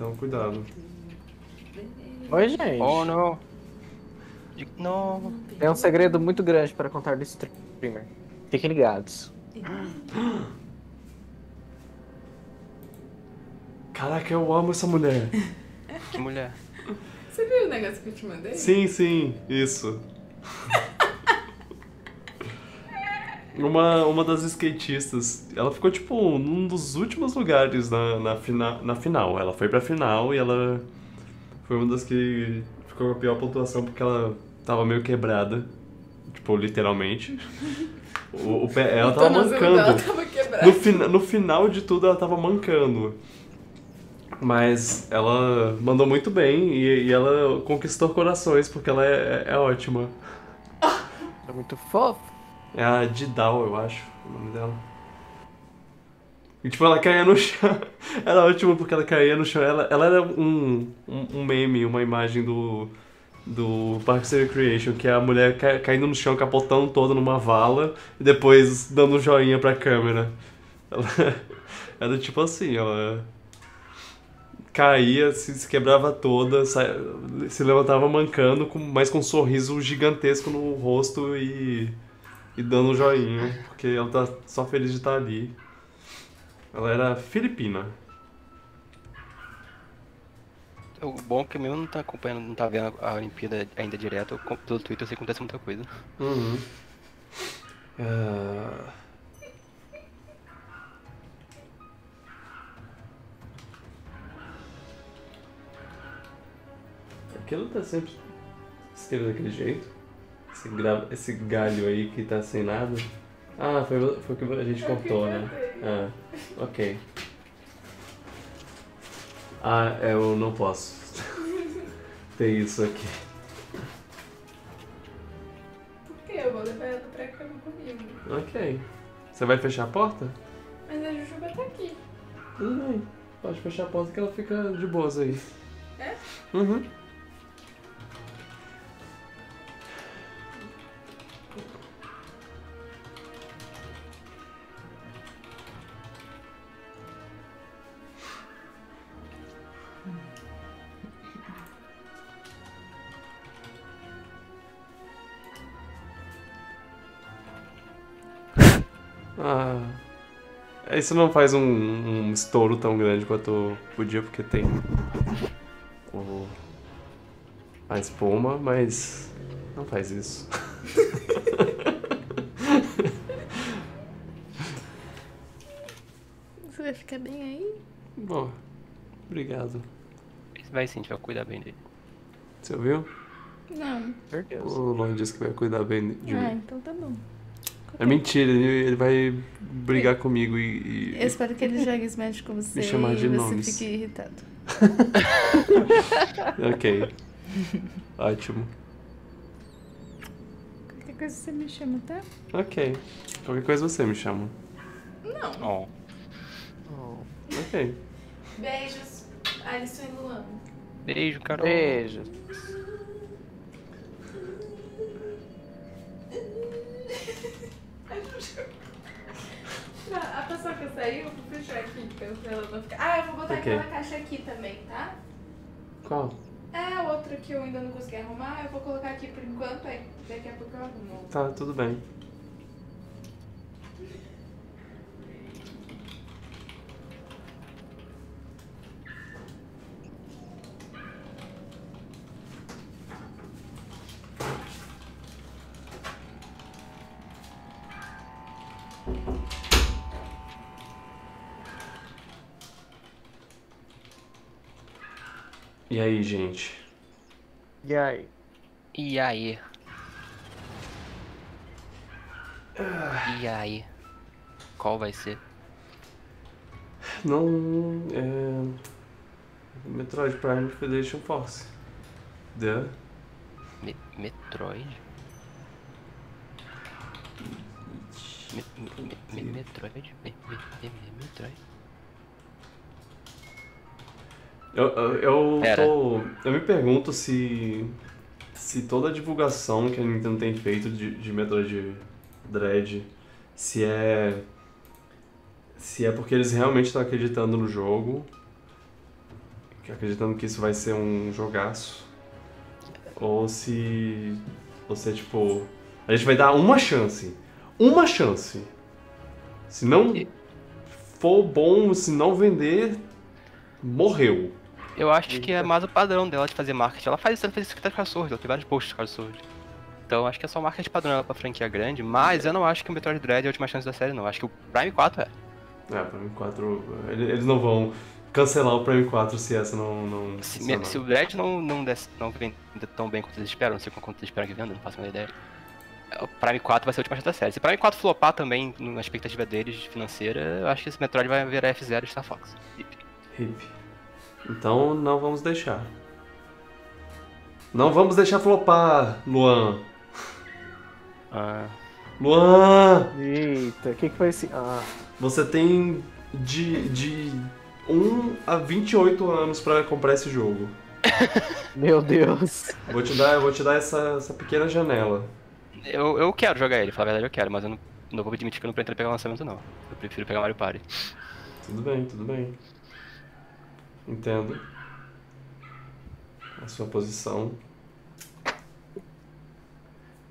Então, cuidado. Oi, gente. Oh, não. Não. Tem um segredo muito grande para contar do streamer. Fiquem ligados. Caraca, eu amo essa mulher. Que mulher. Você viu o negócio que eu te mandei? Sim, sim, isso. Uma, uma das skatistas, ela ficou tipo num dos últimos lugares na, na, fina, na final. Ela foi pra final e ela foi uma das que ficou com a pior pontuação porque ela tava meio quebrada. Tipo, literalmente. O, o pé, ela tava mancando. dela tava. No, fina, no final de tudo ela tava mancando. Mas ela mandou muito bem e, e ela conquistou corações porque ela é, é ótima. É muito fofo. É a Didal, eu acho, o nome dela. E tipo, ela caía no chão. Era ótimo porque ela caía no chão. Ela, ela era um, um, um meme, uma imagem do, do Parks and Recreation, que é a mulher ca- caindo no chão, capotando toda numa vala e depois dando um joinha pra câmera. Ela era tipo assim, ela caía, se, quebrava toda, se levantava mancando, mas com um sorriso gigantesco no rosto e, e dando um joinha, porque ela tá só feliz de estar ali. Ela era filipina. O bom é que mesmo não tá acompanhando, não tá vendo a Olimpíada ainda direto, eu com- pelo Twitter eu sei que acontece muita coisa. Uhum. Ah, Aquilo tá sempre escrevendo daquele jeito. Esse, gra... Esse galho aí que tá sem nada. Ah, foi, foi o que a gente cortou, né? Ah, ok. Ah, eu não posso ter isso aqui. Por quê? Eu vou levar ela pra cama comigo. Ok. Você vai fechar a porta? Mas a Jujuba tá aqui. Tudo bem. Pode fechar a porta que ela fica de boas aí. É? Uhum. Ah. Isso não faz um, um estouro tão grande quanto podia, porque tem o, a espuma, mas não faz isso. Você vai ficar bem aí? Bom, obrigado. Vai sim, a gente vai cuidar bem dele. Você ouviu? Não. Certeza. O Lon disse que vai cuidar bem de Ah, mim. então tá bom. É mentira, ele, vai brigar comigo e. e- Eu espero que ele jogue Smash com você chamar de e você nomes. fique irritado. Ok. Ótimo. Qualquer coisa você me chama, tá? Ok. Qualquer coisa você me chama. Não. Ó, Oh. Ok. Beijos, Alisson e Luan. beijo, Carol. Beijo. A paçoca saiu, eu vou fechar aqui pra ela não ficar. Ah, eu vou botar Ok. aquela caixa aqui também, tá? Qual? É a outra que eu ainda não consegui arrumar, eu vou colocar aqui por enquanto, aí daqui a pouco eu arrumo. Tá, tudo bem. E aí, gente? E aí? E aí? E aí? Qual vai ser? Não. É. Metroid Prime Federation Force. The. Me- Metroid? Me- me- me- Metroid? Me- me- me- me- Metroid? Eu, eu, tô. Eu me pergunto se. Se toda a divulgação que a Nintendo tem feito de, de Metroid Dread, se é. Se é porque eles realmente estão acreditando no jogo. acreditando que isso vai ser um jogaço. Ou se. Ou se é tipo. A gente vai dar uma chance. Uma chance. Se não for bom, se não vender, morreu. Eu acho que é mais o padrão dela de fazer marketing. Ela faz isso, ela faz isso com a Sword, ela tem vários posts com a Sword. Então acho que é só marketing padrão dela pra franquia grande, mas eu não acho que o Metroid Dread é a última chance da série, não. Acho que o Prime 4 é. É, Prime 4. ele- Eles não vão cancelar o Prime 4 se essa não. não Se, funcionar. se o Dread não, não, des, não vender tão bem quanto eles esperam, não sei quanto eles esperam que venda, não faço a ideia. O Prime 4 vai ser a última chance da série. Se o Prime 4 flopar também na expectativa deles financeira, eu acho que esse Metroid vai virar F0 de Star Fox. Hip. Então não vamos deixar. Não vamos deixar flopar, Luan. Ah, Luan! Eita, o que, que foi esse. Ah, Você tem de, de 1 a 28 anos pra comprar esse jogo. meu Deus. Vou te dar, eu vou te dar essa, essa pequena janela. eu, eu quero jogar ele, falar a verdade eu quero, mas eu não, não vou admitir que eu não pretendo pegar o lançamento não. Eu prefiro pegar Mario Party. Tudo bem, tudo bem. Entendo. A sua posição.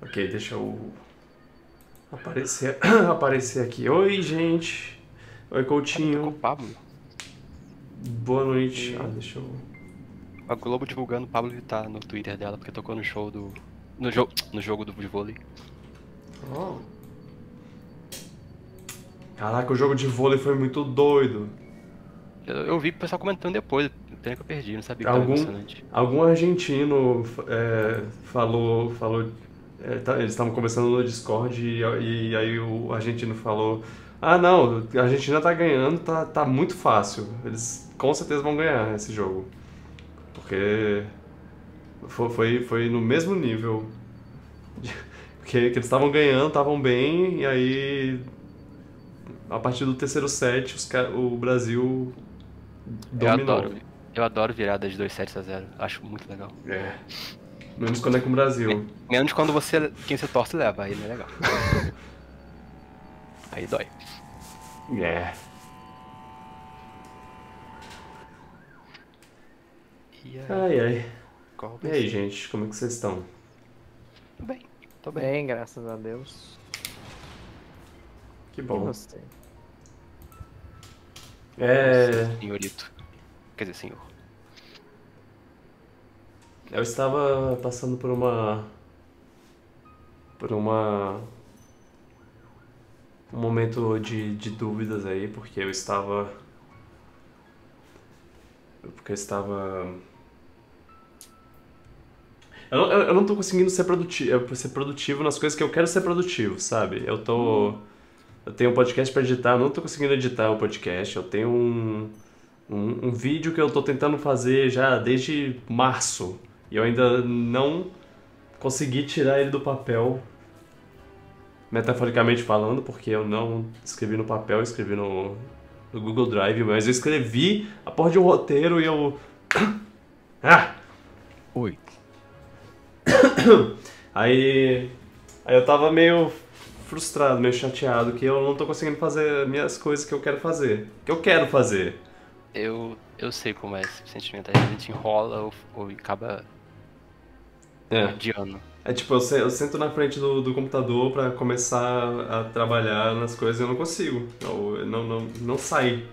Ok, deixa eu aparecer, aparecer aqui. Oi, gente. Oi, Coutinho. Pablo. Boa noite. Ah, deixa eu. A Globo divulgando o Pablo Vittar no Twitter dela, porque tocou no show do. No, jo no jogo do vôlei. Oh. Caraca, o jogo de vôlei foi muito doido. Eu, vi o pessoal comentando depois, pena que eu perdi, não sabia que Algum-. Algum argentino é, falou, falou, é, tá- eles estavam conversando no Discord e, e aí o argentino falou, ah não, a Argentina tá ganhando, tá, tá muito fácil, eles com certeza vão ganhar esse jogo, porque foi, foi, foi no mesmo nível, porque que eles estavam ganhando, estavam bem e aí a partir do terceiro set os o Brasil Eu dominou. adoro, eu adoro viradas de 2 sets a 0. Acho muito legal. É. Menos quando é com o Brasil. Menos quando você. Quem você torce leva, aí não é legal. aí dói. É. E aí, Ai, ai. qual E aí, gente, como é que vocês estão? Tô bem, tô bem. Bem, graças a Deus. Que E bom. você? É. Senhorito. Quer dizer, senhor. Eu estava passando por uma. Por uma. Um momento de, de dúvidas aí, porque eu estava. Porque eu estava. Eu não, eu eu não tô conseguindo ser produtivo, ser produtivo nas coisas que eu quero ser produtivo, sabe? Eu tô. Eu tenho um podcast pra editar, não tô conseguindo editar o podcast. Eu tenho um, um, um vídeo que eu tô tentando fazer já desde março. E eu ainda não consegui tirar ele do papel, metaforicamente falando, porque eu não escrevi no papel, escrevi no, no Google Drive, mas eu escrevi a porra de um roteiro e eu. Ah! Oi. Aí. Aí eu tava meio frustrado, meio chateado, que eu não tô conseguindo fazer minhas coisas que eu quero fazer. Que eu quero fazer. Eu, eu sei como é esse sentimento. A gente enrola ou, ou acaba É. adiando. É tipo, eu, eu sento na frente do, do computador pra começar a trabalhar nas coisas e eu não consigo. Eu, não, não, não sai.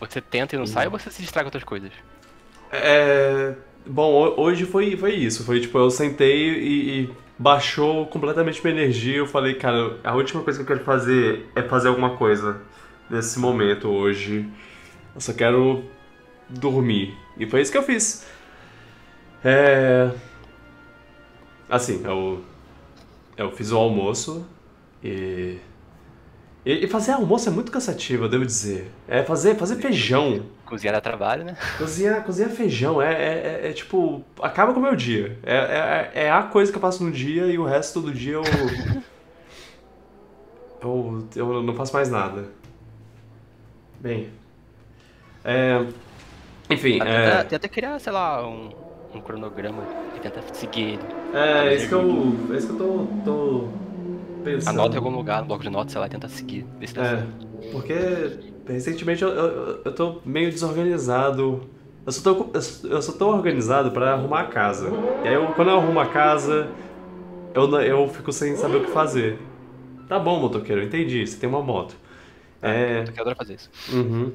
Você tenta e não sai ou você se distrai com outras coisas? É. Bom, ho- hoje foi, foi isso. Foi tipo, eu sentei e, e baixou completamente minha energia. Eu falei, cara, a última coisa que eu quero fazer é fazer alguma coisa nesse momento hoje. Eu só quero dormir. E foi isso que eu fiz. É. Assim, eu. Eu fiz o almoço e. E e fazer almoço é muito cansativo, eu devo dizer. É fazer, fazer feijão. Cozinhar dá trabalho, né? Cozinhar, cozinhar feijão é, é, é- é, tipo. Acaba com o meu dia. É, é, é a coisa que eu faço no dia e o resto do dia eu. eu, eu não faço mais nada. Bem. É, enfim, Tenta, é, tenta criar, sei lá, um, um cronograma e tenta seguir ele. é isso que eu. É isso que eu tô, tô pensando. Anota em algum lugar, no bloco de notas, sei lá, e tenta seguir. Ver se dá É, porque recentemente eu, eu, eu tô meio desorganizado. Eu só tô, eu sou tão organizado pra arrumar a casa. E aí, eu, quando eu arrumo a casa, eu, eu fico sem saber o que fazer. Tá bom, motoqueiro, eu entendi. Você tem uma moto. É. Eu adoro fazer isso. Uhum.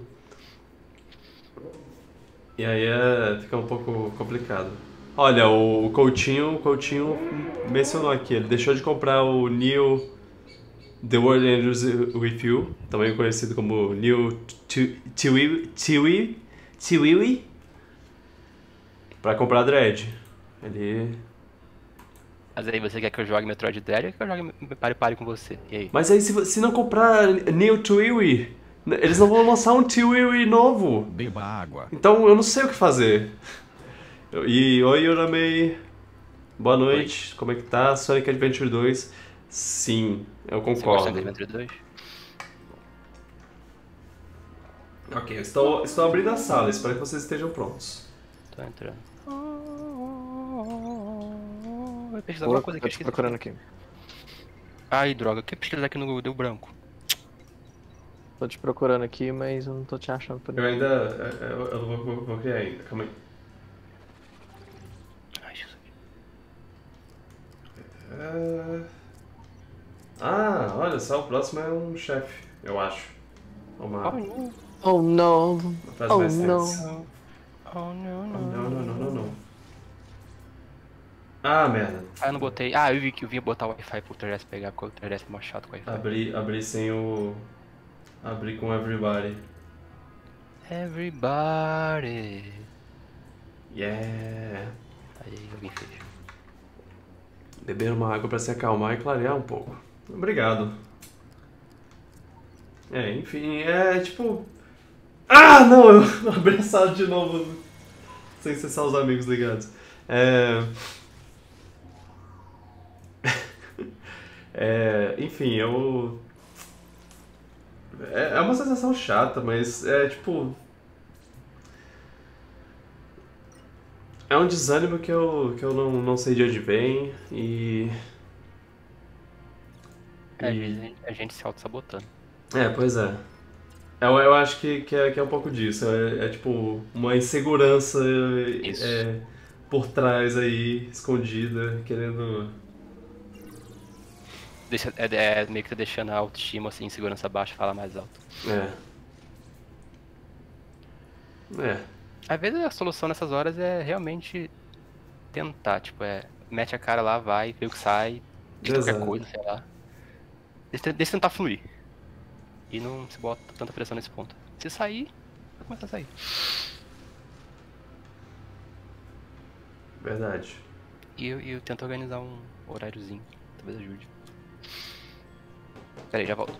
E aí é, fica um pouco complicado. Olha, o, Coutinho, o Coutinho mencionou aqui, ele deixou de comprar o New The World Ends With You, também conhecido como New Tiwi Tiwi Tiwi pra comprar Dread. Ele Mas aí você quer que eu jogue Metroid Dread ou que eu jogue Pare Pare com você? E aí? Mas aí se, se não comprar New Tiwi, eles não vão lançar um Tiwi novo. Beba água. Então eu não sei o que fazer. E oi, Yoramei. Boa noite. Como é que tá? Sonic Adventure 2. Sim, eu Você gosta concordo. de Adventure 2? Ok, eu estou, estou abrindo a sala. Espero que vocês estejam prontos. Tô entrando. Eu pesquisar alguma coisa aqui, esqueci. procurando aqui. Ai, droga, o que pesquisar aqui no Google? Deu branco. Tô te procurando aqui, mas eu não tô te achando por Eu ainda. Eu, eu- eu vou, vou- vou criar ainda. Calma aí. Ai, Jesus. É... Ah, olha só, o próximo é um chefe, eu acho. Uma, Oh, não. Oh não! uma Oh mais não! Oh, não, Não, não. não, não, não, não. Ah, merda. Ah, eu não botei. Ah, eu vi que eu vinha botar o Wi-Fi pro 3DS pegar, porque o 3DS é mó chato com o Wi-Fi. Abri, abri sem o. Abri com everybody. Everybody. Yeah. Aí alguém fez. Beber uma água pra se acalmar e clarear um pouco. Obrigado. É, enfim, é tipo. Ah, não! Eu de novo sem cessar os amigos ligados. É. é enfim, eu. É é uma sensação chata, mas é tipo. É um desânimo que eu, que eu não, não sei de onde vem e. É, às e- vezes a gente- a gente se auto-sabotando. É, pois é. Eu, eu acho que, que, é, que é um pouco disso. É, é tipo uma insegurança Isso. é, por trás aí, escondida, querendo. Deixa, é, é meio que tá deixando a autoestima assim, segurança baixa, fala mais alto. É. É. Às vezes a solução nessas horas é realmente tentar, tipo, é mete a cara lá, vai, vê o que sai, diz qualquer coisa, sei lá. Deixa, deixa tentar fluir. E não se bota tanta pressão nesse ponto. Se sair, vai começar a sair. Verdade. E eu, eu tento organizar um horáriozinho, talvez ajude. Peraí, já volto.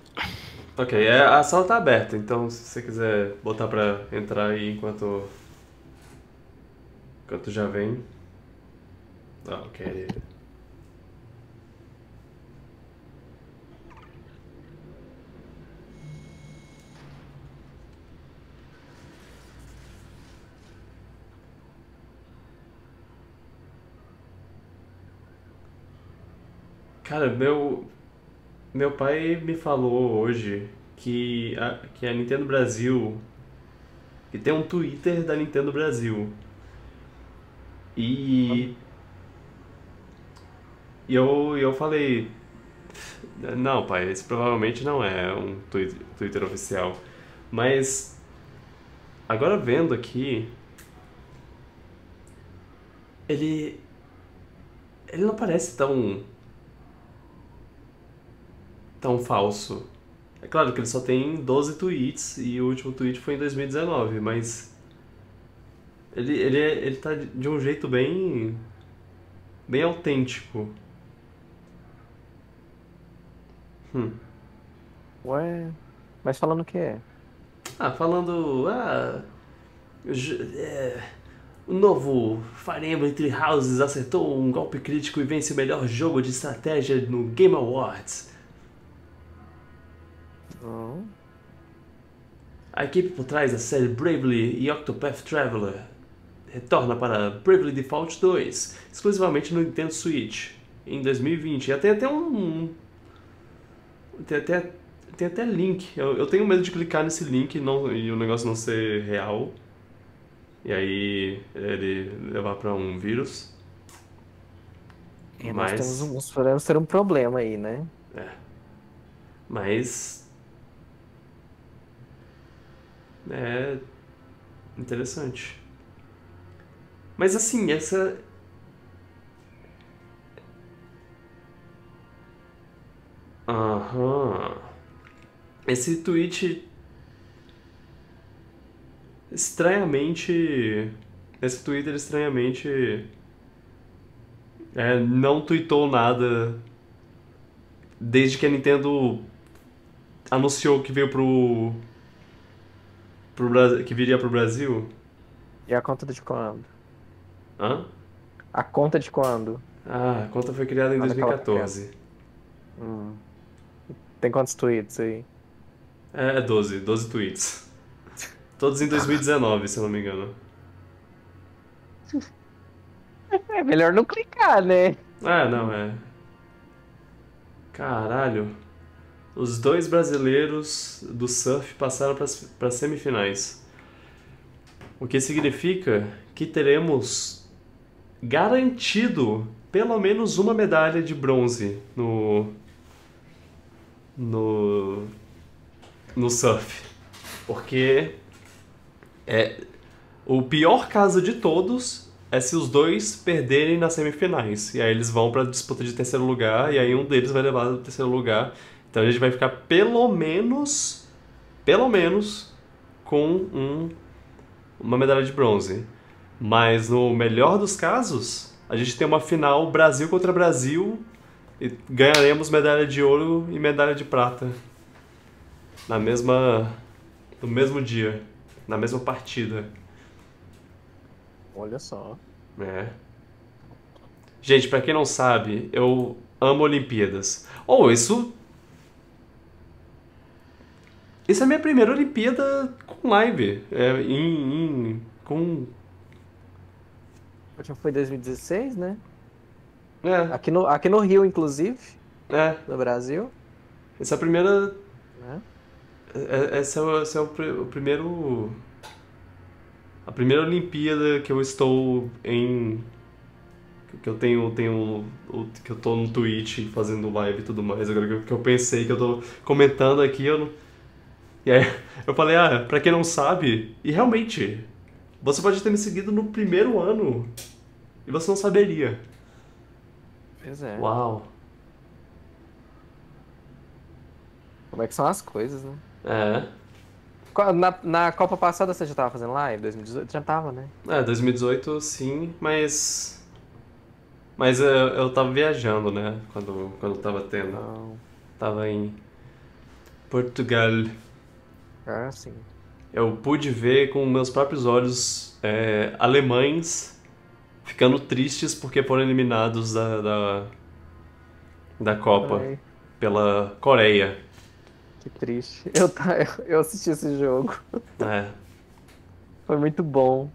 Ok, é, a sala tá aberta, então se você quiser botar pra entrar aí enquanto. Enquanto já vem. Ah, ok. Cara, meu. Meu pai me falou hoje que a, que a Nintendo Brasil. que tem um Twitter da Nintendo Brasil. E. Eu, eu falei. Não, pai, esse provavelmente não é um Twitter oficial. Mas. Agora vendo aqui. Ele. Ele não parece tão tão falso. É claro que ele só tem 12 tweets e o último tweet foi em 2019, mas ele, ele, é- ele tá de um jeito bem bem autêntico. Hum. Ué, mas falando o que é? Ah, falando, ah, é, o novo Fire Emblem Three Houses acertou um golpe crítico e vence o melhor jogo de estratégia no Game Awards. Hum, A equipe por trás da série Bravely e Octopath Traveler retorna para Bravely Default 2, exclusivamente no Nintendo Switch, em 2020. E tem até um. Tem até, tem até link. Eu, eu tenho medo de clicar nesse link e, não, e o negócio não ser real. E aí ele levar pra um vírus. E Mas- nós temos um, nós podemos ter um problema aí, né? Mas. É. Interessante. Mas assim, essa. Aham. Esse tweet. Estranhamente. Esse Twitter estranhamente. É, não tweetou nada desde que a Nintendo anunciou que veio pro. pro que viria pro Brasil. E a conta de quando? Hã? A conta de quando? Ah, a conta foi criada em Ah, daquela 2014. Hum. Tem quantos tweets aí? É, 12, 12 tweets. Todos em 2019, se eu não me engano. É melhor não clicar, né? Ah, não, é. Caralho. Os dois brasileiros do surf passaram para as semifinais. O que significa que teremos garantido pelo menos uma medalha de bronze no no no surf. Porque é o pior caso de todos é se os dois perderem nas semifinais. E aí eles vão pra disputa de terceiro lugar, e aí um deles vai levar o terceiro lugar. Então a gente vai ficar pelo menos, pelo menos, com um, uma medalha de bronze. Mas no melhor dos casos, a gente tem uma final Brasil contra Brasil e ganharemos medalha de ouro e medalha de prata. Na mesma. no mesmo dia. Na mesma partida. Olha só. É. Gente, pra quem não sabe, eu amo Olimpíadas. Ou isso. Isso é a minha primeira Olimpíada com live. É, em, em- com. Última foi 2016, né? É, Aqui no, aqui no Rio, inclusive, é. no Brasil. Essa é a primeira. Né? é- Esse é, o, esse é o, pri- o primeiro. A primeira Olimpíada que eu estou em. Que eu tenho, tenho que eu tô no Twitch fazendo live e tudo mais. Agora que eu, que eu pensei que eu tô comentando aqui, eu não. E aí eu falei, ah, pra quem não sabe, e realmente, você pode ter me seguido no primeiro ano e você não saberia. Pois é. Uau. Como é que são as coisas, né? É. Na, na Copa passada você já tava fazendo live? 2018? Já tava, né? É, 2018 sim, mas. Mas eu, eu tava viajando, né? Quando, quando tava tendo. Não. Tava em Portugal. Ah, sim. Eu pude ver com meus próprios olhos é, alemães ficando tristes porque foram eliminados da, da, da Copa Ai, pela Coreia. que triste. Eu, eu, assisti esse jogo. É, Foi muito bom.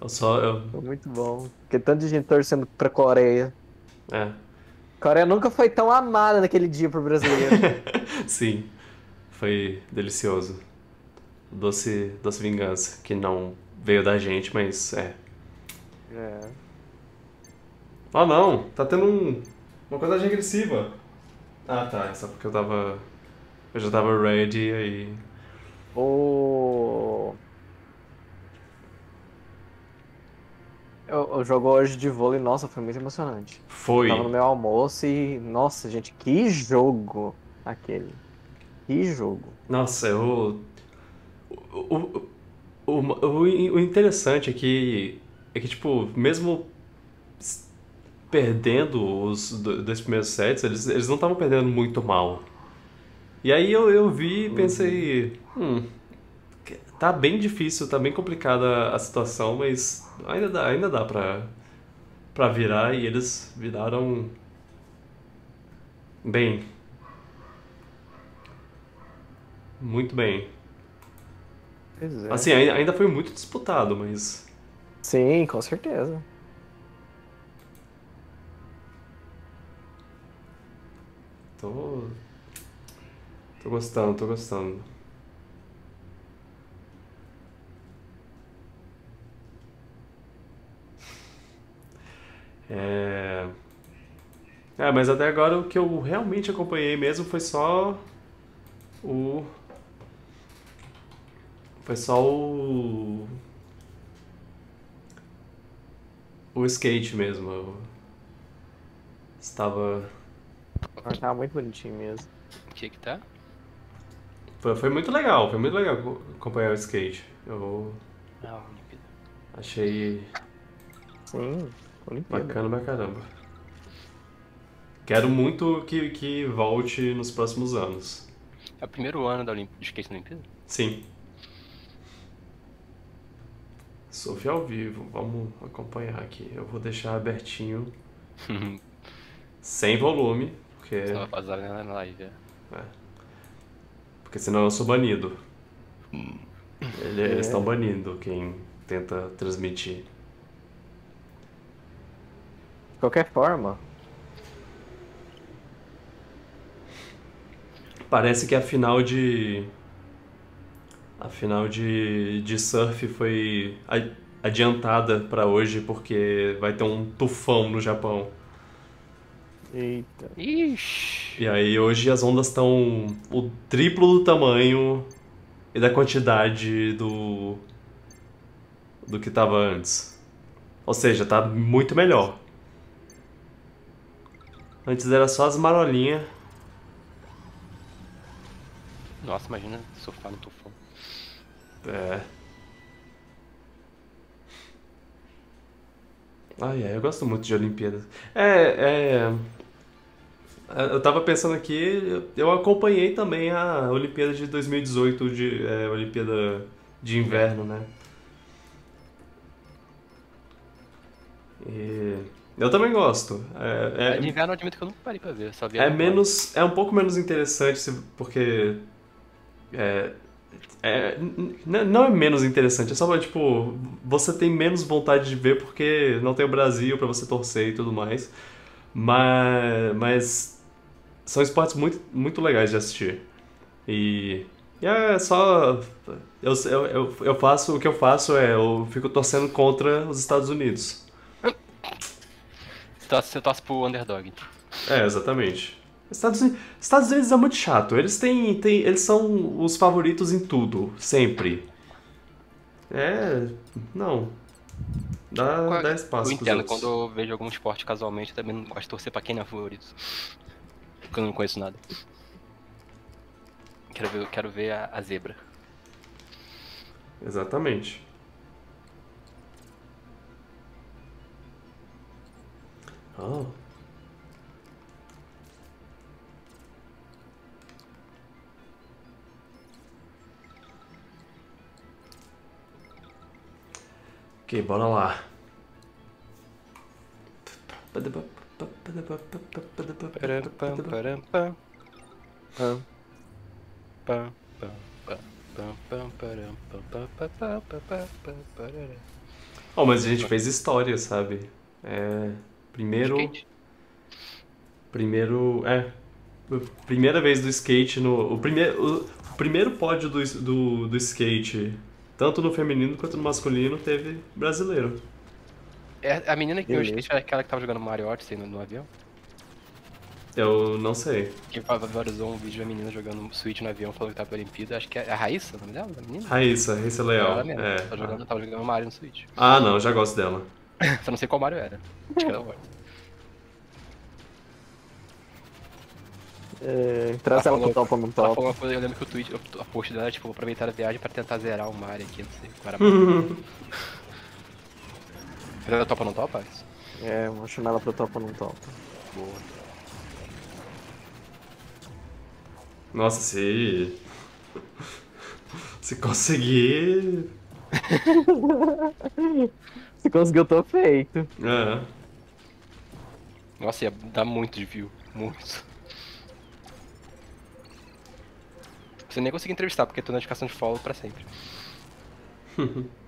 eu só. Eu, Foi muito bom. Porque tanto de gente torcendo pra Coreia. é, Coreia nunca foi tão amada naquele dia pro brasileiro. sim, foi delicioso. Doce, doce vingança, que não veio da gente, mas é. é. Ah não, tá tendo um, uma contagem regressiva. Ah tá, é só porque eu tava. Eu já tava ready aí. O... Eu, eu jogo hoje de vôlei, nossa, foi muito emocionante. Foi. Tava no meu almoço e, nossa, gente, que jogo aquele. Que jogo. Nossa, eu. O, o, o, o, interessante é que. É que, tipo, mesmo perdendo os do- dois primeiros sets, eles, eles não estavam perdendo muito mal. E aí eu, eu vi e pensei. Hum. Tá bem difícil, tá bem complicada a situação, mas ainda dá, ainda dá pra, pra virar e eles viraram. Bem. Muito bem. É. Assim, ainda foi muito disputado, mas. Sim, com certeza. Tô. Tô gostando, tô gostando. É... é, mas até agora o que eu realmente acompanhei mesmo foi só o foi só o. O skate mesmo. Eu estava. Ah, Tava muito bonitinho mesmo. O que que tá? Foi, foi muito legal, foi muito legal co- acompanhar o skate. Eu Ah, Olimpíada. achei Sim, Olimpíada. bacana pra caramba. Quero muito que, que volte nos próximos anos. É o primeiro ano da Olimp... de skate na Olimpíada? Sim. Sofia ao vivo, vamos acompanhar aqui. Eu vou deixar abertinho, sem volume, porque, Só vazar na na live. é. porque senão eu sou banido. Ele- Eles estão banindo quem tenta transmitir. De qualquer forma, Parece que a final de. A final de, de surf foi adiantada pra hoje porque vai ter um tufão no Japão. eita. Ixi! E aí hoje as ondas estão o triplo do tamanho e da quantidade do do que tava antes. Ou seja, tá muito melhor. Antes era só as marolinhas. Nossa, imagina surfar no tufão. É. Ai, ai, eu gosto muito de Olimpíadas. É, é. Eu tava pensando aqui, eu acompanhei também a Olimpíada de 2018, de, é, Olimpíada de Inverno, né? E eu também gosto. É, É, é, de inverno eu admito que eu nunca parei pra ver. Só vi é menos, é um pouco menos interessante porque é, é, não é menos interessante, é só tipo você tem menos vontade de ver porque não tem o Brasil pra você torcer e tudo mais, mas, mas são esportes muito, muito legais de assistir e, e é só eu, eu, eu, eu faço o que eu faço é eu fico torcendo contra os Estados Unidos. Você torce, você torce pro underdog. É, exatamente. Estados Unidos, Estados Unidos é muito chato. Eles têm, têm, eles são os favoritos em tudo, sempre. É, não. Dá, Qual- dá espaço Eu entendo, quando eu vejo algum esporte casualmente, eu também não gosto de torcer pra quem não é favorito. Porque eu não conheço nada. Quero ver, quero ver a, a zebra. Exatamente. Oh. Pam, pam, parará. Oh, mas a gente fez história, sabe? É, primeiro, Skate. primeiro, é, primeira vez do skate no, o primeiro, o, o primeiro pódio do, do, do skate, tanto no feminino quanto no masculino, teve brasileiro. É, a menina que Beleza. skate era aquela que tava jogando Mario Odyssey no, no avião? Eu não sei. Que valorizou um vídeo da menina jogando Switch no avião, falou que tava pra Olimpíada. Acho que é a Raíssa, o nome dela, da menina? Raíssa, Raíssa Leal. Ela mesmo. É. Tava, jogando, tava jogando Mario no Switch. Ah, não, já gosto dela. Só não sei qual Mario era. Acho que era o Odyssey. É, traz Ela ela pro falou- topa ou não Ela topa. falou uma coisa, eu lembro que o tweet, a post dela era tipo, vou aproveitar a viagem pra tentar zerar o Mario aqui, não sei qual era. Mas ela topa ou não topa? É, vou chamar ela pro topa ou não topa. Boa. Nossa, se. Se conseguir. Se conseguiu, eu tô feito. É. Nossa, ia dar muito de view. Muito. Você nem conseguir entrevistar, porque tu notificação de follow pra sempre.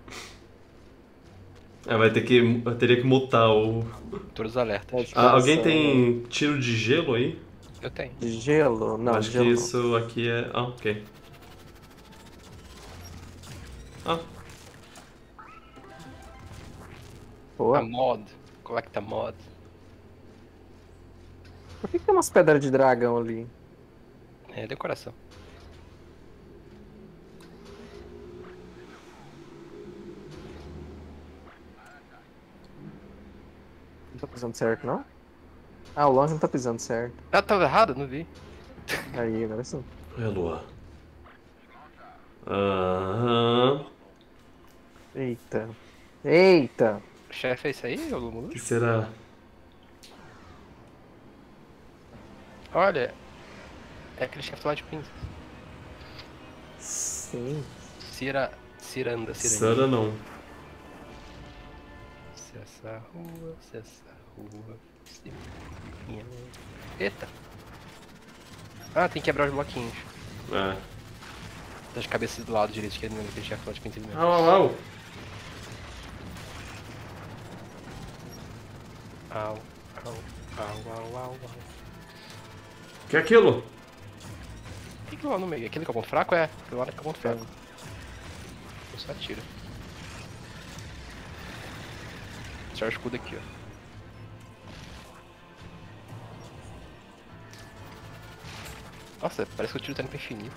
É, vai ter que. Eu teria que mutar o. Todos os alertas. Ah, alguém tem tiro de gelo aí? Eu tenho. De gelo? Não, Acho gelo que isso aqui é. Ah, ok. Ah, Boa. A mod. Lacta Mod. Por que, que tem umas pedras de dragão ali? É decoração. Tá pisando certo, não? Ah, o longe não tá pisando certo. Ah, tava errado? Não vi. Aí, agora sim. É lua. Aham. Eita. Eita! O chefe é isso aí, O que será? Olha. É aquele chefe lá de Princess. Sim. Cira. Ciranda, Ciranda. Sara não. Se essa rua, se essa minha- Eita! Ah, tem que quebrar os bloquinhos. É. Das cabeças do lado direito, que ele chefe lá de Princess mesmo. Au, au, au. Au, au, au, au, au, au. Que é aquilo? O que que lá no meio? Aquele que é o ponto fraco? É, aquele lá que é o ponto fraco. Eu só atiro. Só o escudo aqui, ó. Nossa, parece que o tiro tá indo pra infinito.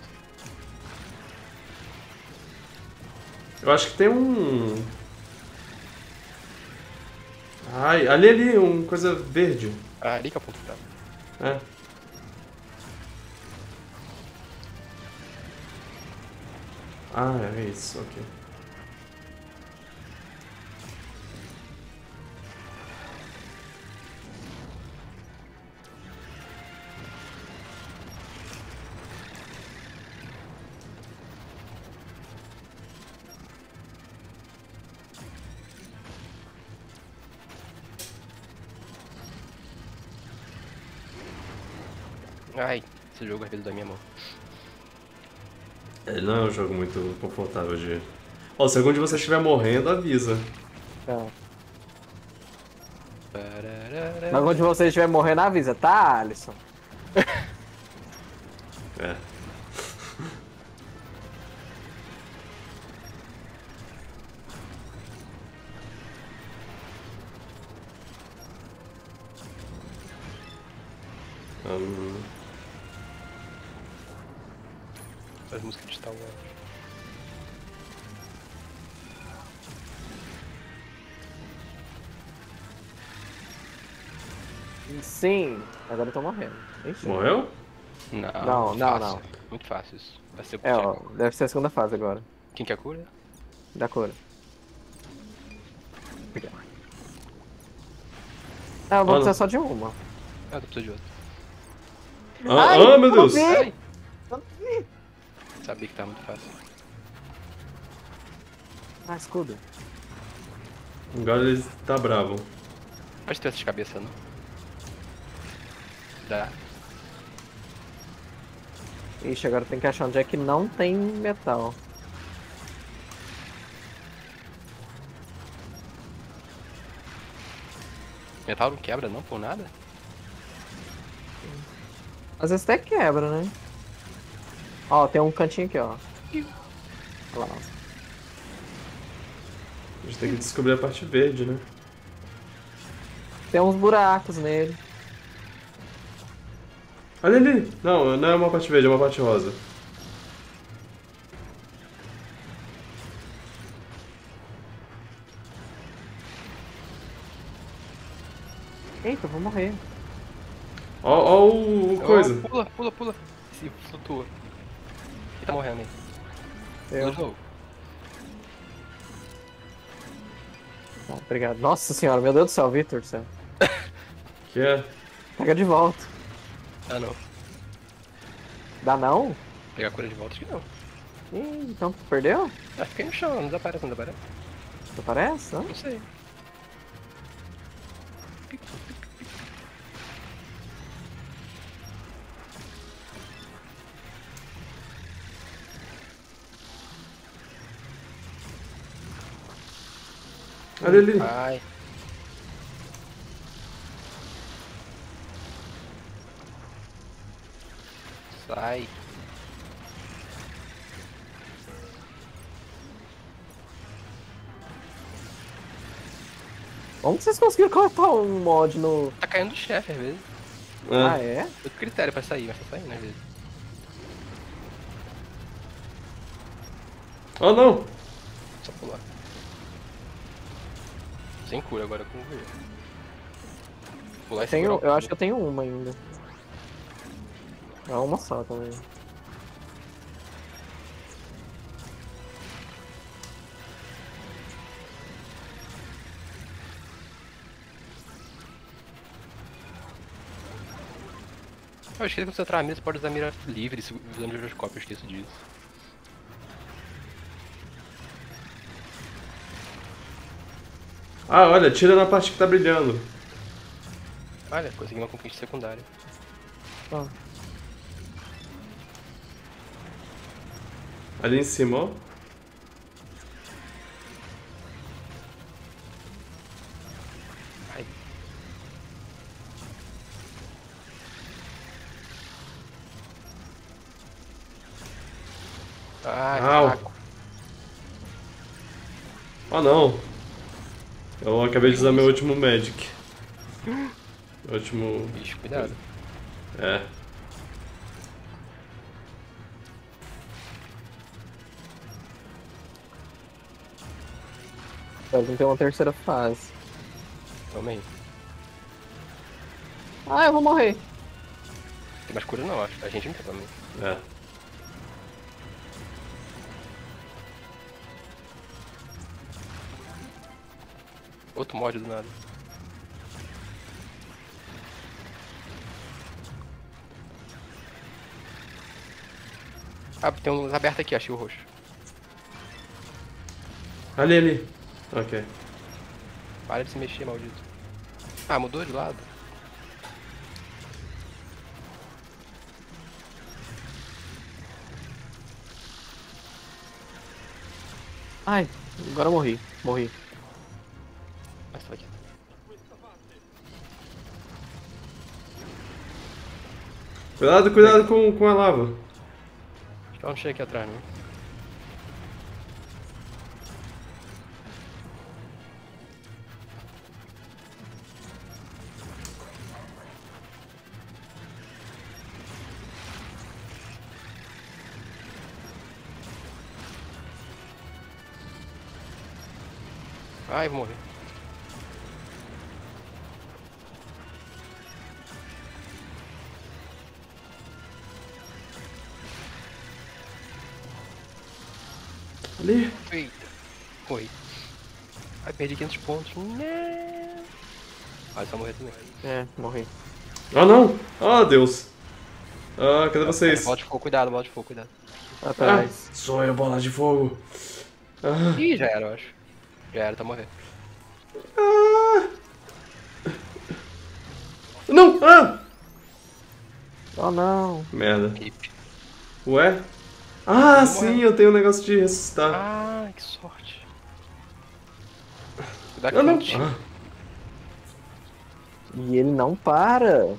Eu acho que tem um. Ai, ali, ali, uma coisa verde. Ah, ali que é o ponto fraco. É. Ah, é isso, ok. Esse jogo vezes da minha mão. Ele não é um jogo muito confortável de. Ó, se algum de vocês estiver morrendo, avisa. Tá. Pararara. Mas quando você estiver morrendo, avisa, tá, Alisson? morreu? Não, Não, muito não, fácil. Muito fácil isso. Vai ser o É, ó, deve ser a segunda fase agora. Quem quer cura? Da. Obrigado. Ah, eu vou Olha. precisar só de uma. Ah, eu preciso de outro. Ah, Ai, ah, meu eu não Deus! vi. Ai. Sabia que tá muito fácil. Ah, escudo. Agora ele tá bravo. Pode ter essas cabeças, não? Dá. Ixi, agora tem que achar onde é que não tem metal. Metal não quebra não por nada? Às vezes até quebra, né? Ó, tem um cantinho aqui, ó. Olha lá. A gente tem que descobrir a parte verde, né? Tem uns buracos nele. Olha ali! Não, não é uma parte verde, é uma parte rosa. Eita, eu vou morrer. Ó, ó o, o coisa. Oh, pula, pula, pula. Se flutua. Quem tá morrendo aí? Eu. Novo. Tá, obrigado. Nossa senhora, meu Deus do céu, Victor do céu. Que é. Pega de volta. Ah não. Dá não? Pegar a cura de volta, acho que não. Ih, então tu perdeu? Ah, fiquei no chão, não desaparece, não desaparece. Não parece? Não? Não sei. Olha ali. Ai. Que vocês conseguiram colocar um mod no. Tá caindo do chefe às vezes. Ah, É. é? Outro critério pra sair, mas tá saindo às vezes. Oh não! Só pular. Sem cura agora com o Rui. Pular e Tenho, eu acho que eu tenho uma ainda. É uma só também. Eu esqueci que quando você entrar na mira, você pode usar a mira livre se- usando o giroscópio, eu esqueço disso. Ah, olha, tira na parte que tá brilhando. Olha, consegui uma conquista secundária. Ah, Ali em cima, ó. Não! Eu acabei de usar meu último Magic. Último. Bicho, cuidado. É. que não tenha uma terceira fase. Toma aí. Ah, eu vou morrer. Tem mais cura não, acho. A gente não tem também. É. Outro mod do nada. Ah, tem uns abertos aqui, achei o roxo. Ali, ali. Ok. Para de se mexer, maldito. Ah, mudou de lado? Ai, agora eu morri. Morri. Cuidado, cuidado com, com a lava. Então não chega aqui atrás, não. Ai, vou perdi 500 pontos. Não. Ai, só morrer também. É, morri. Oh não! Oh Deus! Ah, cadê vocês? Bola de fogo, cuidado, bola de fogo, cuidado. Ah, Atrás. sou eu, bola de fogo. Ah, Ih, já era, eu acho. Já era, tá morrendo. ah. Não! Ah! Oh não. Merda. Ué? Ah, Não sim, eu tenho um negócio de ressuscitar. Ah, Com não. o tiro. Ah, E ele não para.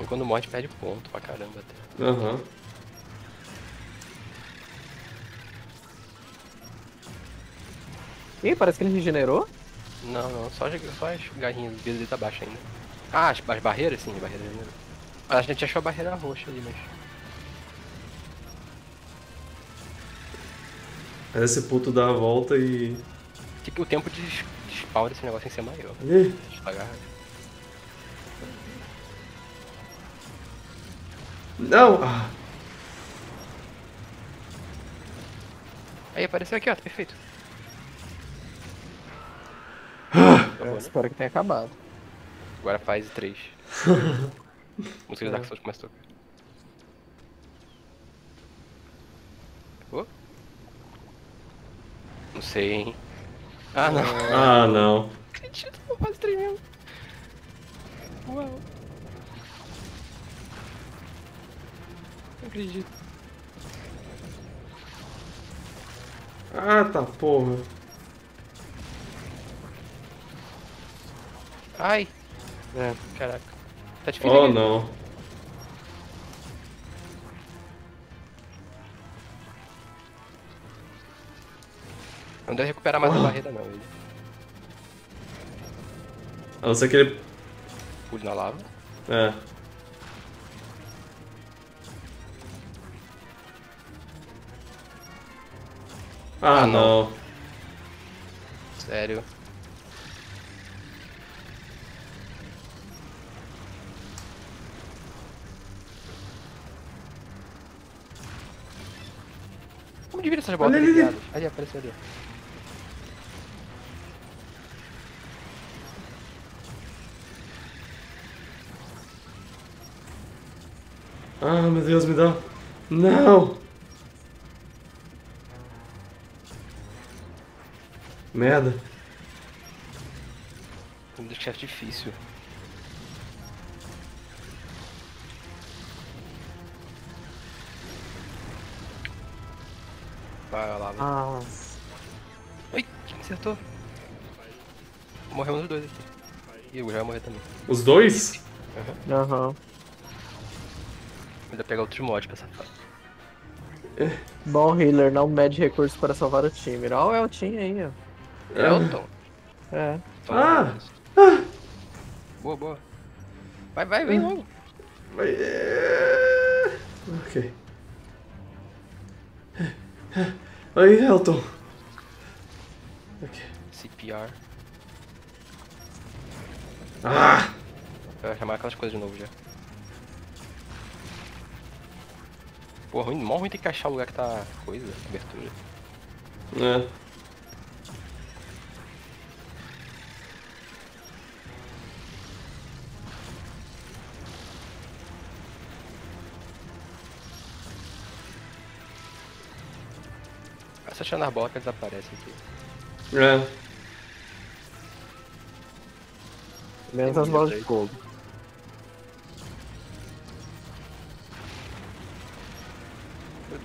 E quando morre, perde ponto pra caramba até. Aham. Ih, parece que ele regenerou. Não, não, só, as- só as garrinhas, o vida dele tá baixo ainda. Ah, as, as barreiras? Sim, as barreiras. A gente achou a barreira roxa ali, mas. Aí esse puto dá a volta e. Tipo, o tempo de, de spawn desse negócio tem que ser maior. Ih. Não! Ah, Aí apareceu aqui, ó, tá perfeito. Eu espero que tenha acabado. Agora faz 3. Música de Dark Souls começa a tocar. Pegou? Não sei, hein. Ah, não. ah, não. acredito, eu quase tremendo. Uau. Não acredito. Ah, tá porra. Ai, É. caraca. Tá difícil Oh, aqui. não. Não deve recuperar mais a barreira não, ele A não ser que ele. pule na lava. É. Ah, Ah, não. não. Sério. Como divide essas botas Olha ali, ali. ligadas? Ali, apareceu ali. Ah, meu Deus, me dá. Não! Merda. Um dos chefes difícil. Vai lá. Ai, quem me acertou? Morremos os dois aqui. E o já vai morrer também. Os dois? Aham. Ainda pegar outros mods pra essa fase. Bom healer, não mede recursos para salvar o time. Olha o Elton aí, ó. Elton. É. Então, Ah! Boa, boa. Vai, vai, vem logo. Vai- é. Ok. Aí, Elton. Ok. CPR. Ah! Vai chamar aquelas coisas de novo já. Pô, ruim, mó ruim ter que achar o lugar que tá coisa, abertura. É. Essa achando as bolas que eles aparecem aqui. É. Menos as bolas de fogo.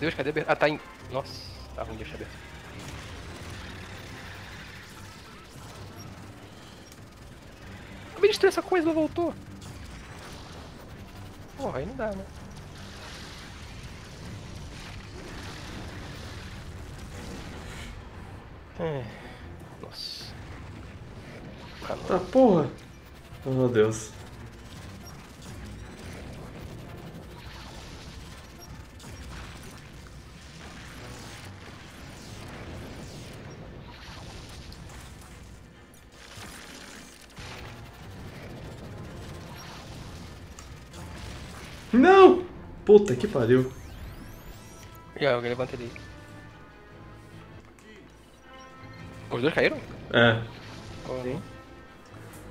Deus, cadê a? Ah, tá em. Nossa, tá ruim de achar abertura. Acabei de destruir essa coisa, não voltou. Porra, aí não dá, né? É. Nossa. Ah, porra. Oh, meu Deus. Puta que pariu. E aí, alguém levanta ele. Os dois caíram? É. Ou não?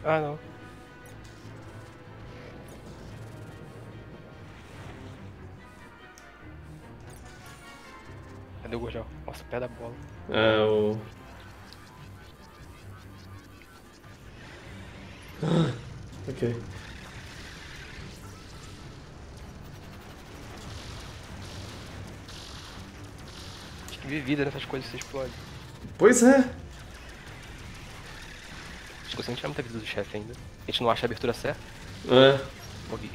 Ah, não. Cadê o Gurgel? Nossa, pé da bola. É o. Ah, ok. Acho que vive vida nessas coisas que você explode. Pois é. Acho que você não tirar muita vida do chefe ainda. A gente não acha a abertura certa. É. Morri.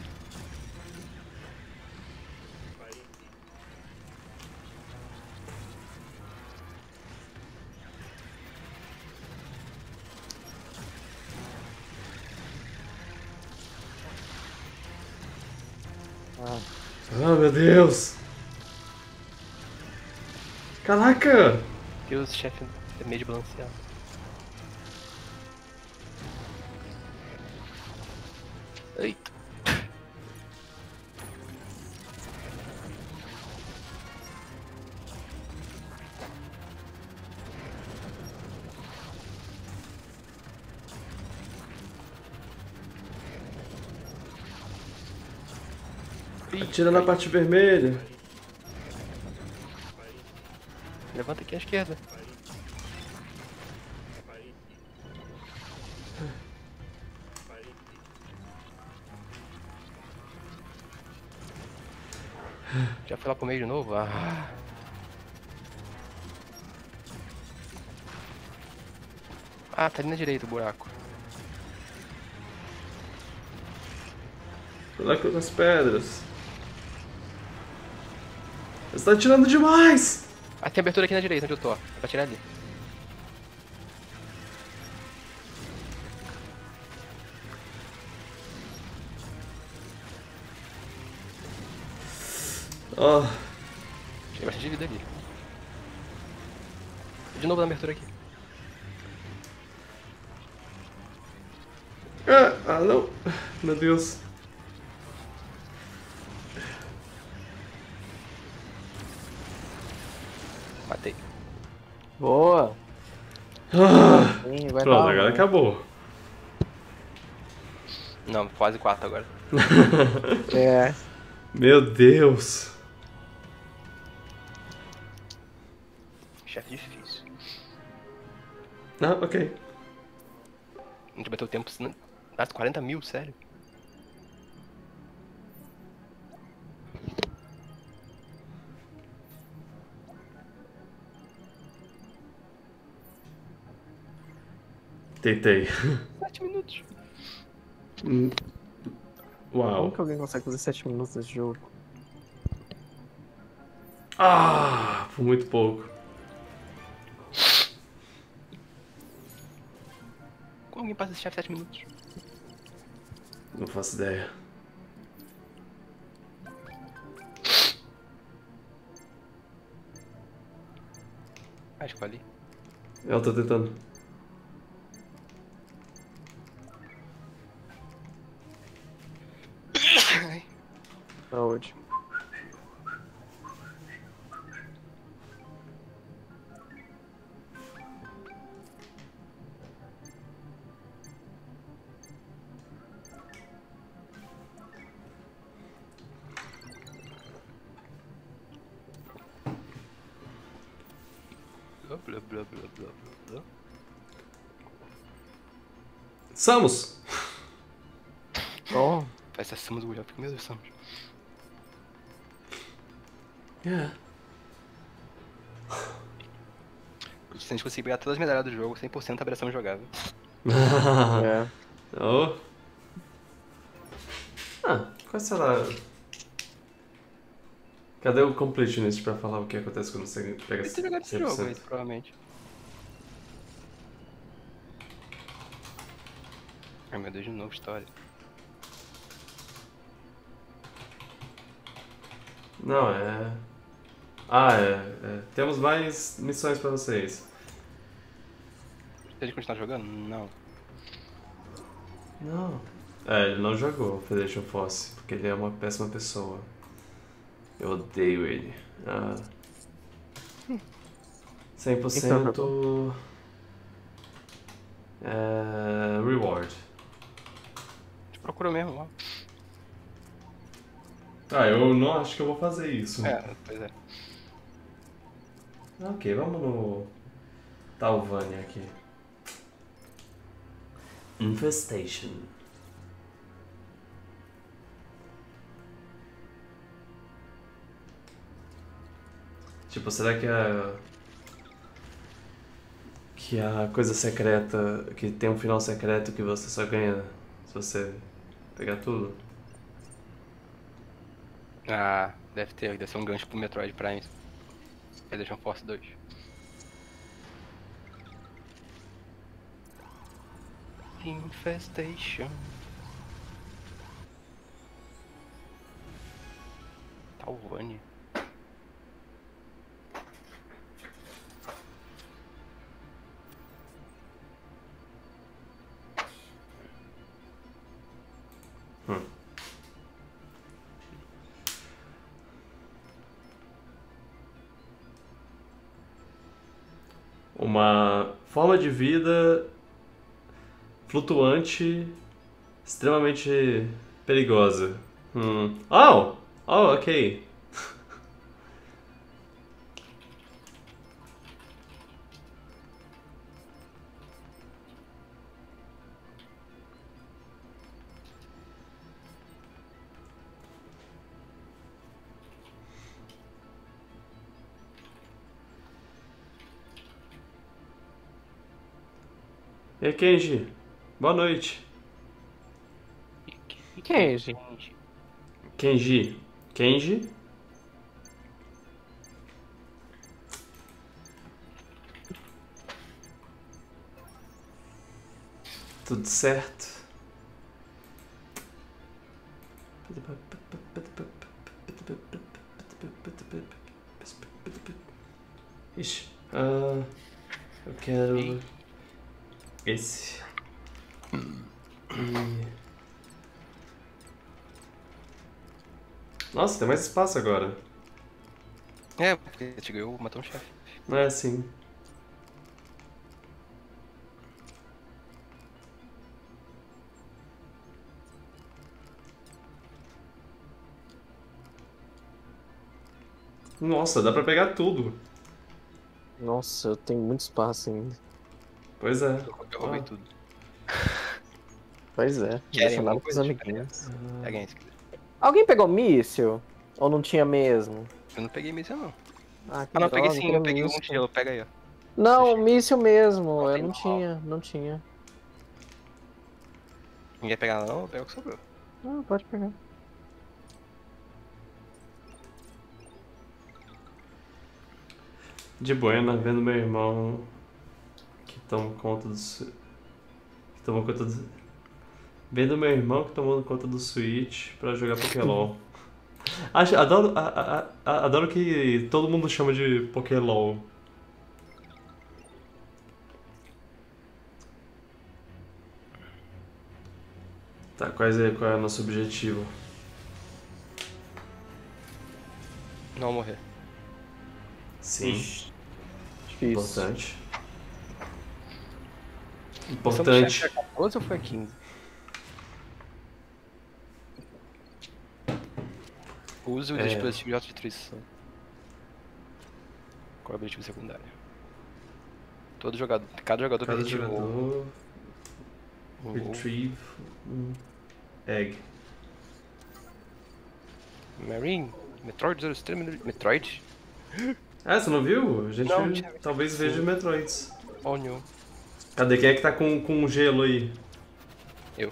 Ah, Ah, meu Deus. Caraca! Porque o chefe é meio de balanceado. Eita. Ih, Atira na parte vermelha. Levanta aqui à esquerda. Já foi lá pro meio de novo? Ah. Ah, tá ali na direita o buraco. Buraco das pedras. Você tá atirando demais! Ah, tem é abertura aqui na direita onde eu tô. É pra tirar ali. Oh. Tirei bastante vida ali. De novo na abertura aqui. Ah, ah não. Meu Deus. Acabou. Não, quase 4 agora. É. Meu Deus. Chefe difícil. Ah, ok. A gente bateu o tempo. Ah, 40 mil, sério? Tentei. 7 minutos. Hum. Como Uau. que alguém consegue fazer 7 minutos nesse jogo? Ah, por muito pouco. Como alguém passa esse chefe 7 minutos? Não faço ideia. Ah, escolhi. Eu tô tentando. Samus! Bom, Parece a Samus William. Fico, meu Deus, Samus. Yeah. Se a gente conseguir pegar todas as medalhas do jogo, 100% abração jogável. é. oh. Ah, qual será? Cadê o completionist pra falar o que acontece quando você pega Deve ter jogado esse jogo aí, 100%? provavelmente. Meu Deus, de novo história. Não, é. Ah, é, é. Temos mais missões pra vocês. Gente continuar jogando? Não. Não. É, ele não jogou Federation Force, porque ele é uma péssima pessoa. Eu odeio ele. Ah. 100% é, reward. A gente procurou mesmo lá. Ah, eu não acho que eu vou fazer isso. É, pois é. Ok, vamos no Talvania aqui. Infestation. Tipo, será que a. Que a coisa secreta. Que tem um final secreto que você só ganha se você pegar tudo? Ah, deve ter, deve ser um gancho pro Metroid Prime. Federation Force 2. Infestation. Talvani. Forma de vida flutuante extremamente perigosa. Hum. Oh! Oh, ok. E Kenji? Boa noite. Kenji. Kenji. Kenji? Tudo certo? Esse. E... Nossa, tem mais espaço agora. É, porque te ganhou, matou um chefe. Não é assim. Nossa, dá pra pegar tudo. Nossa, eu tenho muito espaço ainda. Pois é. Eu roubei Ah. tudo. Pois é. Querem Deixa nada pros coisa amiguinhos. Peguem esse aqui. Alguém pegou míssil? Ou não tinha mesmo? Eu não peguei míssil, não. Ah, que Ah, não, peguei sim, eu peguei um de gelo. Pega aí, ó. Não, míssil mesmo. Não Eu não mal. tinha, não tinha. Ninguém pegar não, pega o que sobrou. Ah, pode pegar. De buena, vendo meu irmão que toma conta do. Que tomou conta do. Vendo meu irmão que tomou conta do Switch pra jogar Pokélol. Acho, adoro, a- a- a- adoro que todo mundo chama de Pokélol. Tá, quais é, qual é o nosso objetivo? Não morrer. Sim, Difícil. importante. Importante. Foi a 14 ou foi a 15? Use o É. dispositivo de autodestruição. Qual é o objetivo secundário? Todo jogador, cada jogador Cada precisa de um jogador um- retrieve um egg. Marine, Metroid Zero Extreme, Metroid? Ah, você não viu? A gente Não, talvez veja Metroids. Oh, new. Cadê? Quem é que tá com, com gelo aí? Eu.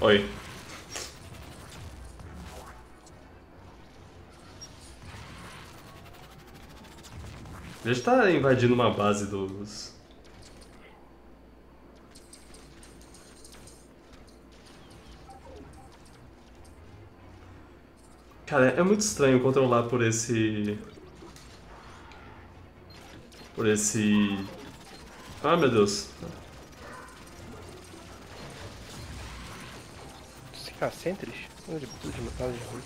Oi. A gente tá invadindo uma base dos. Cara, é muito estranho controlar por esse. Por esse. Ah, meu Deus. De ruim.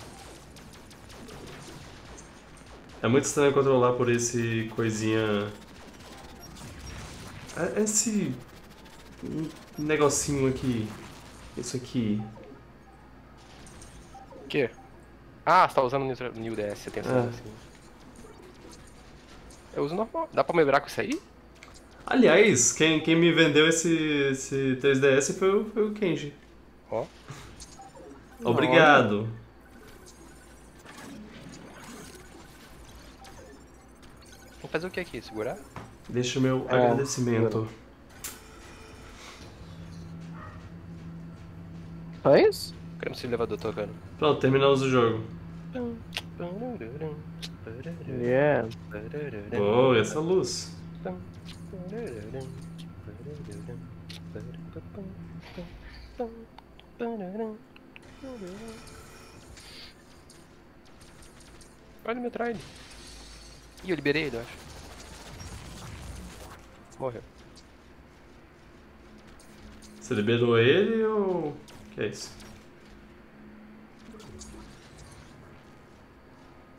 É muito estranho controlar por esse coisinha. É- Esse. negocinho aqui. Isso aqui. O quê? Ah, você tá usando o New- New DS, atenção É. assim. Eu uso normal. Dá pra melhorar com isso aí? Aliás, quem, quem me vendeu esse, esse 3DS foi, o- foi o Kenji. Ó. Obrigado. Vou fazer o que aqui? Segurar? Deixa o meu É, agradecimento. Só isso? Queremos esse elevador tocando. Pronto, terminamos o jogo. Yeah. Oh, e essa luz. Olha o Metroid. Ih, eu liberei ele, eu acho. Morreu. Você liberou ele ou. que é isso?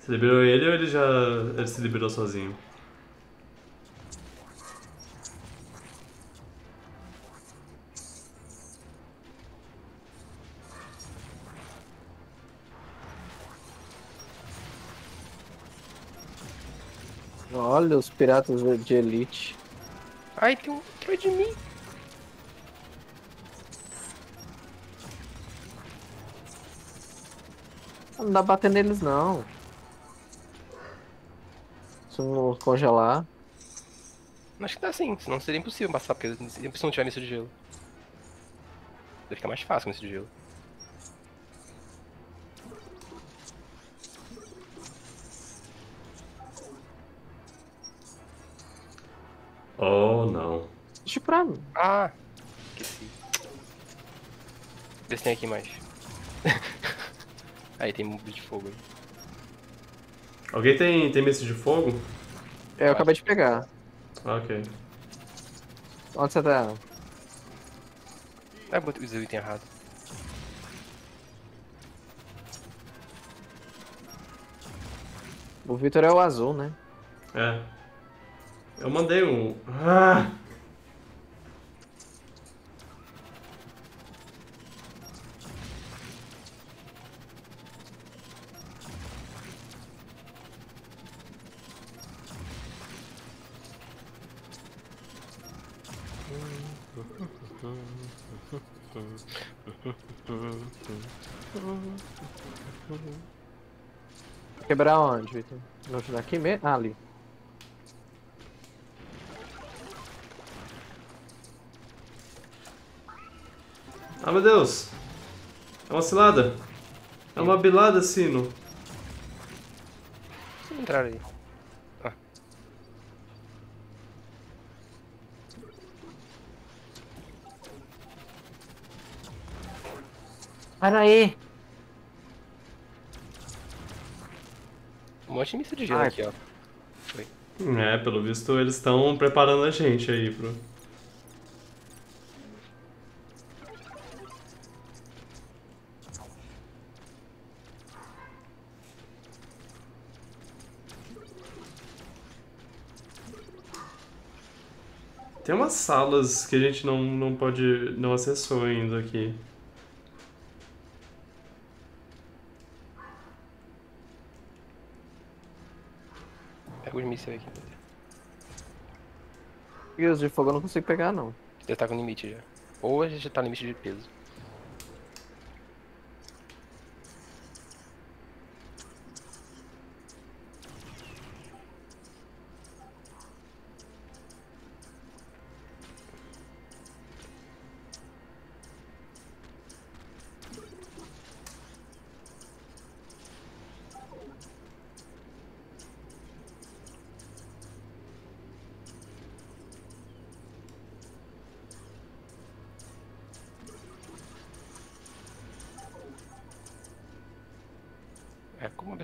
Você liberou ele ou ele já. ele se liberou sozinho? Olha os piratas de elite. Ai, tem um Metroid em mim. Não dá pra bater neles não se não congelar. Acho que dá sim, senão seria impossível passar, porque se não tiver misto de gelo. Deve ficar mais fácil com esse de gelo. Oh, não. Deixa pra mim. Ah, esqueci. Vê se tem aqui mais. aí, tem um bicho de fogo aí. Alguém tem, tem míssil de fogo? É, eu acabei de pegar. Ah, ok. Onde você tá? Ah, botei o item errado. O Victor é o azul, né? É. Eu mandei um. Ah! Quebrar onde, Victor? No daqui mesmo? Ah, ali. Ah, meu Deus! É uma cilada! É uma bilada, sino! Vocês entraram aí. Ah. Para aí! Monte de missa de gelo Ai. aqui, ó. É, pelo visto eles estão preparando a gente aí pro. Tem umas salas que a gente não, não pode. não acessou ainda aqui. Mísseis aqui. E os de fogo eu não consigo pegar, não. Você tá com limite já. Ou a gente já tá no limite de peso.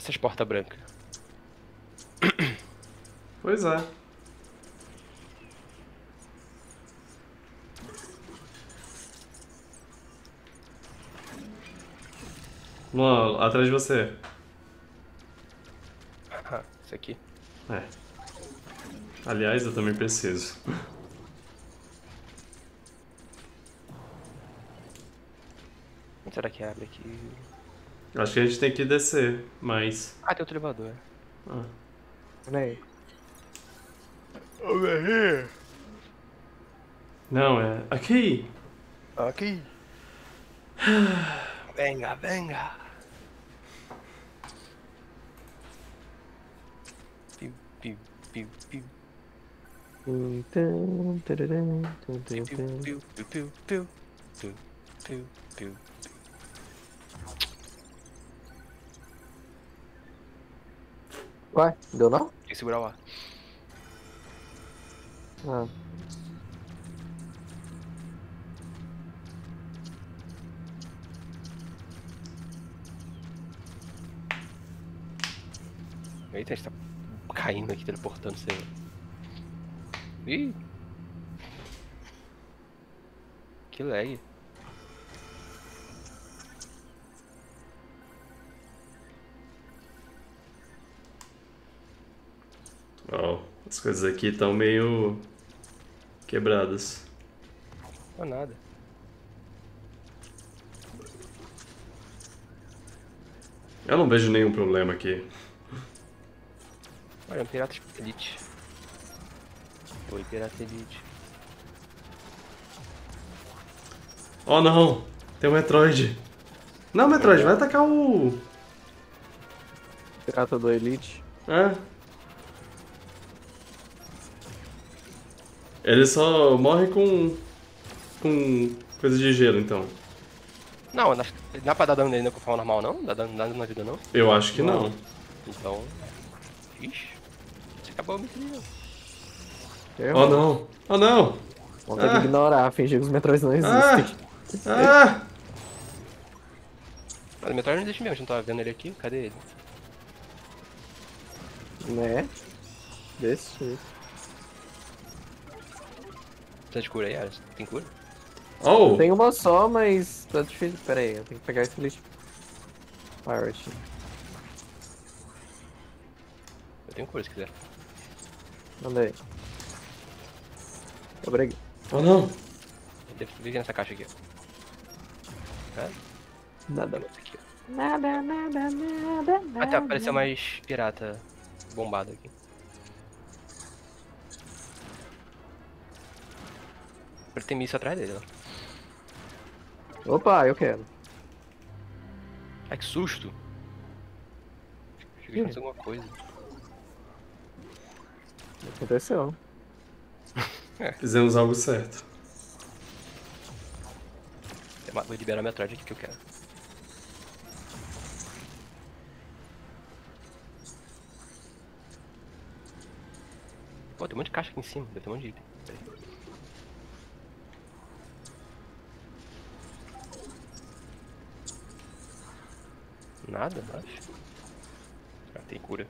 Essas portas brancas. Pois é. Luan, atrás de você. Ah, isso aqui. É. Aliás, eu também preciso. Será que abre aqui? Acho que a gente tem que descer, mas. Ah, tem outro elevador. Ah. Olha aí. Não, é. Aqui! Aqui. venga, venga. Piu, piu, piu, piu, piu, piu, piu, piu, piu, piu, piu, piu, Ué, deu não? Tem que segurar o ar. Ah. Eita, a gente tá caindo aqui, teleportando, sei lá. Ih! Que lag. As coisas aqui estão meio. quebradas. Não é nada. Eu não vejo nenhum problema aqui. Olha, um pirata elite. Oi, pirata elite. Oh não! Tem um Metroid! Não, Metroid, vai atacar o. Pirata do Elite. É. Ele só morre com. com coisa de gelo, então. Não, não dá pra dar dano nele com forma normal, não? Dá dano, dá dano na vida, não? Eu acho que não. Então. Ixi. Você acabou me criando. Oh não! Oh não! Vontade Ah. de ignorar, fingir que os metrôs não Ah! existem. Ah! Mas o Metroid não existe mesmo, a gente não tava vendo ele aqui. Cadê ele? Né? Desse jeito. Precisa de cura aí, Aras? Tem cura? Oh! Tem uma só, mas tá difícil. Pera aí, eu tenho que pegar esse lixo. Pirate. Eu tenho cura se quiser. Manda aí. Obrigado. Oh não! Eu devo vir nessa caixa aqui, ó. É? Nada. Aqui, ó. Nada, nada, nada, nada. Até apareceu mais pirata bombado aqui. Ele tem míssil atrás dele, ó. Opa, eu quero. Ai, que susto! Achei que tinha alguma coisa. Aconteceu. Fizemos algo certo. Vou liberar a Metroid aqui que eu quero. Pô, tem um monte de caixa aqui em cima, deve ter um monte de item. Nada, acho. Ah, tem cura.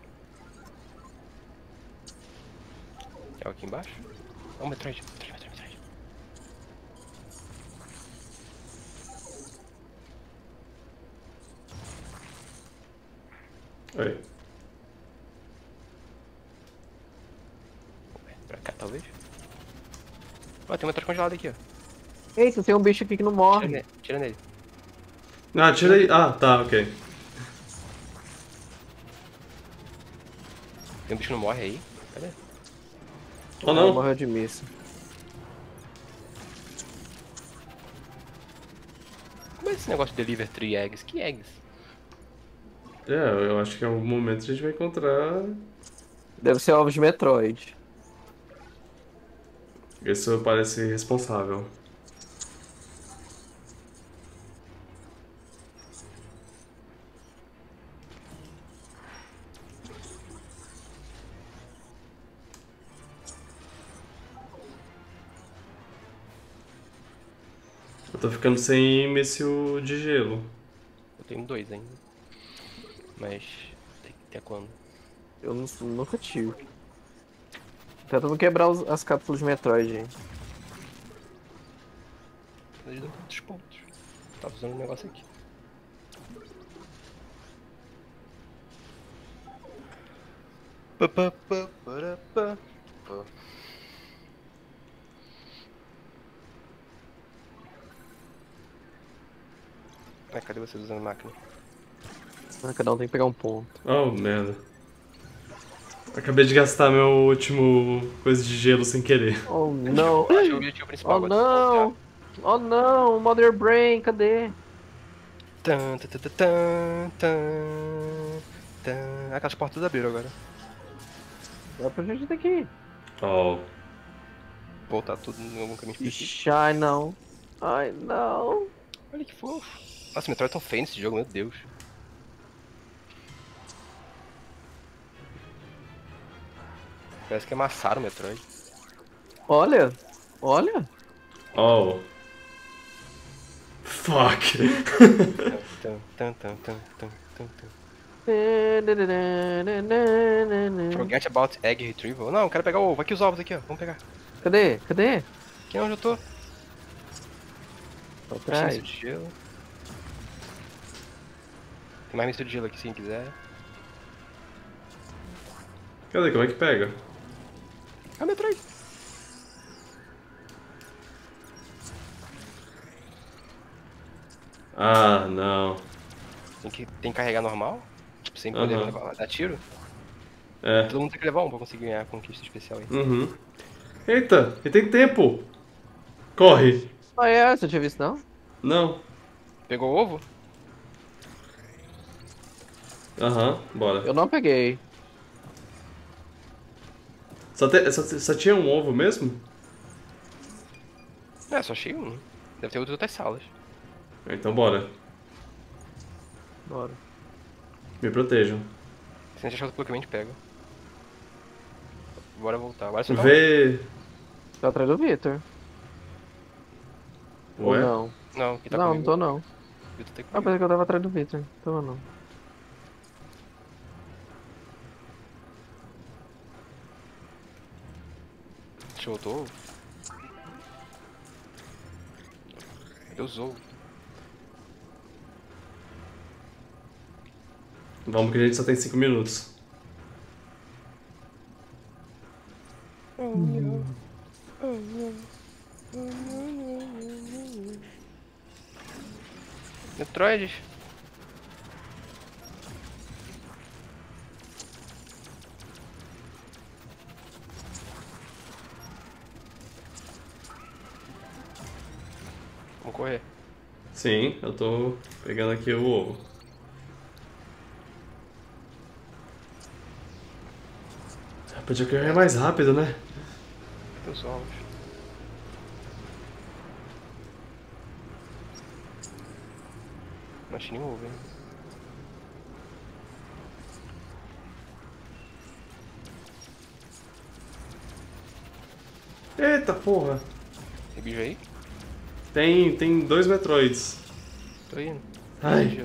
Tem algo aqui embaixo? Ó, o Metroid, Metroid, Metroid, Metroid. Oi. Pra cá, talvez? Ó, tem uma Metroid congelada aqui, ó. Eita, tem um bicho aqui que não Tira, morre. ne- tira nele. Ah, tirei. Ah, tá, ok. Tem um bicho que não morre aí. Cadê? Oh Ele não! Morreu de missa. Como é esse negócio de deliver three eggs? Que eggs? É, eu acho que em algum momento a gente vai encontrar. Deve ser ovos de Metroid. Isso parece responsável. Ficando sem míssil de gelo. Eu tenho dois ainda. Mas. Tem que ter quando? Eu nu- nunca tive. Tentando quebrar os- as cápsulas de Metroid. hein. Eles dão quantos pontos? Tava usando um negócio aqui. Pa, pa, pa, para, pa, pa. Ah, cadê vocês usando máquina? Ah, Cada um tem que pegar um ponto. Oh, merda. Acabei de gastar meu último coisa de gelo sem querer. Oh não! Acho que é o objetivo principal Oh agora não! Oh não! Mother Brain, cadê? Tan, tan, tan, tan, tan. Aquelas portas abriram agora. Dá pra gente daqui. Oh. Voltar tudo algum caminho específico. Ixi, ai não. Ai não. Olha que fofo. Nossa, o Metroid é tão feio nesse jogo, meu Deus. Parece que amassaram o Metroid. Olha! Olha! Oh. Fuck. Cadê? Forget about egg retrieval. Não, eu quero pegar o ovo. Aqui os ovos aqui, ó. Vamos pegar. Cadê? Aqui é onde eu tô. Pra trás. Tem mais misto de gelo aqui se quem quiser. Cadê? Como é que pega? O Metroid. Ah, não. Tem que, tem que carregar normal. Tipo, sem poder Aham. levar, dar tiro. É. Todo mundo tem que levar um pra conseguir ganhar a conquista especial aí. Uhum. Eita, e tem tempo. Corre. Ah, é? Você tinha visto não? Não. Pegou o ovo? Aham, bora. Eu não peguei. Só, te- só, só tinha um ovo mesmo? É, só achei um. Deve ter outras outras salas. Então bora. Bora. Me protejam. Se a gente achar outro Pokémon, a gente pega. Bora voltar. Agora você. Vê. Tô atrás do Victor. Ou Ué? não? Não, aqui tá não, não tô não. Que Ah, pensei que eu tava atrás do Victor. Tava não. Deixa eu tô. Eu sou. Vamos que a gente só tem 5 minutos. Metroid. Sim, eu tô pegando aqui o ovo. Podia correr mais rápido, né? Meus ovos. Não achei nenhum ovo, hein? Eita porra! Tem bicho aí? Tem, tem dois Metroids. Tô indo. Ai.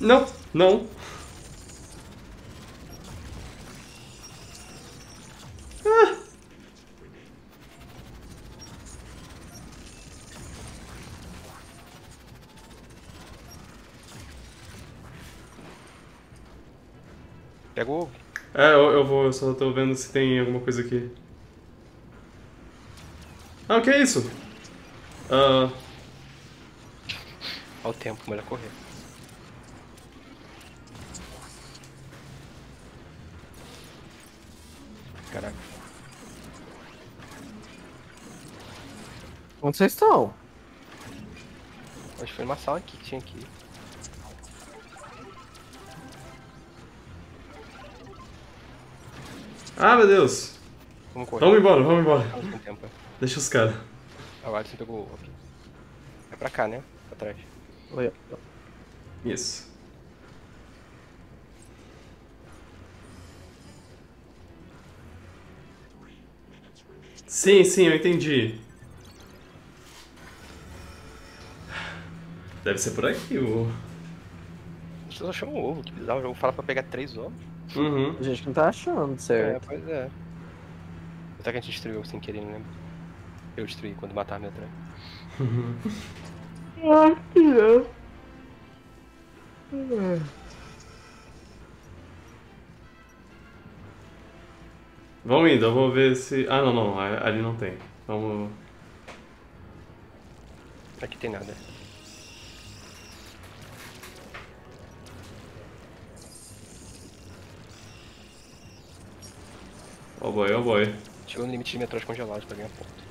Não, não. Ah. Pega o ovo. É, eu, eu vou, eu só tô vendo se tem alguma coisa aqui. Ah, o que é isso? Ah, Olha o tempo, melhor correr. Caraca. Onde vocês estão? Acho que foi numa sala aqui que tinha aqui. ah meu Deus. Vamos correr. Vamos embora, vamos embora. Deixa os caras. Ah, o Alisson pegou o ovo aqui. É pra cá, né? Pra trás. Oi, Isso. Sim, sim, eu entendi. Deve ser por aqui o. Vocês acham um ovo, que bizarro. O jogo fala pra pegar três ovos. Uhum. A gente não tá achando, É, certo? pois é. Até que a gente destruiu sem querer, não lembro. Eu destruí quando mataram meu trem. Vamos indo, eu vou ver se. Ah, não, não, ali não tem. Vamos. Aqui tem nada. Oh boy, oh boy. Chegou no limite de metrôs congelados pra ganhar ponto.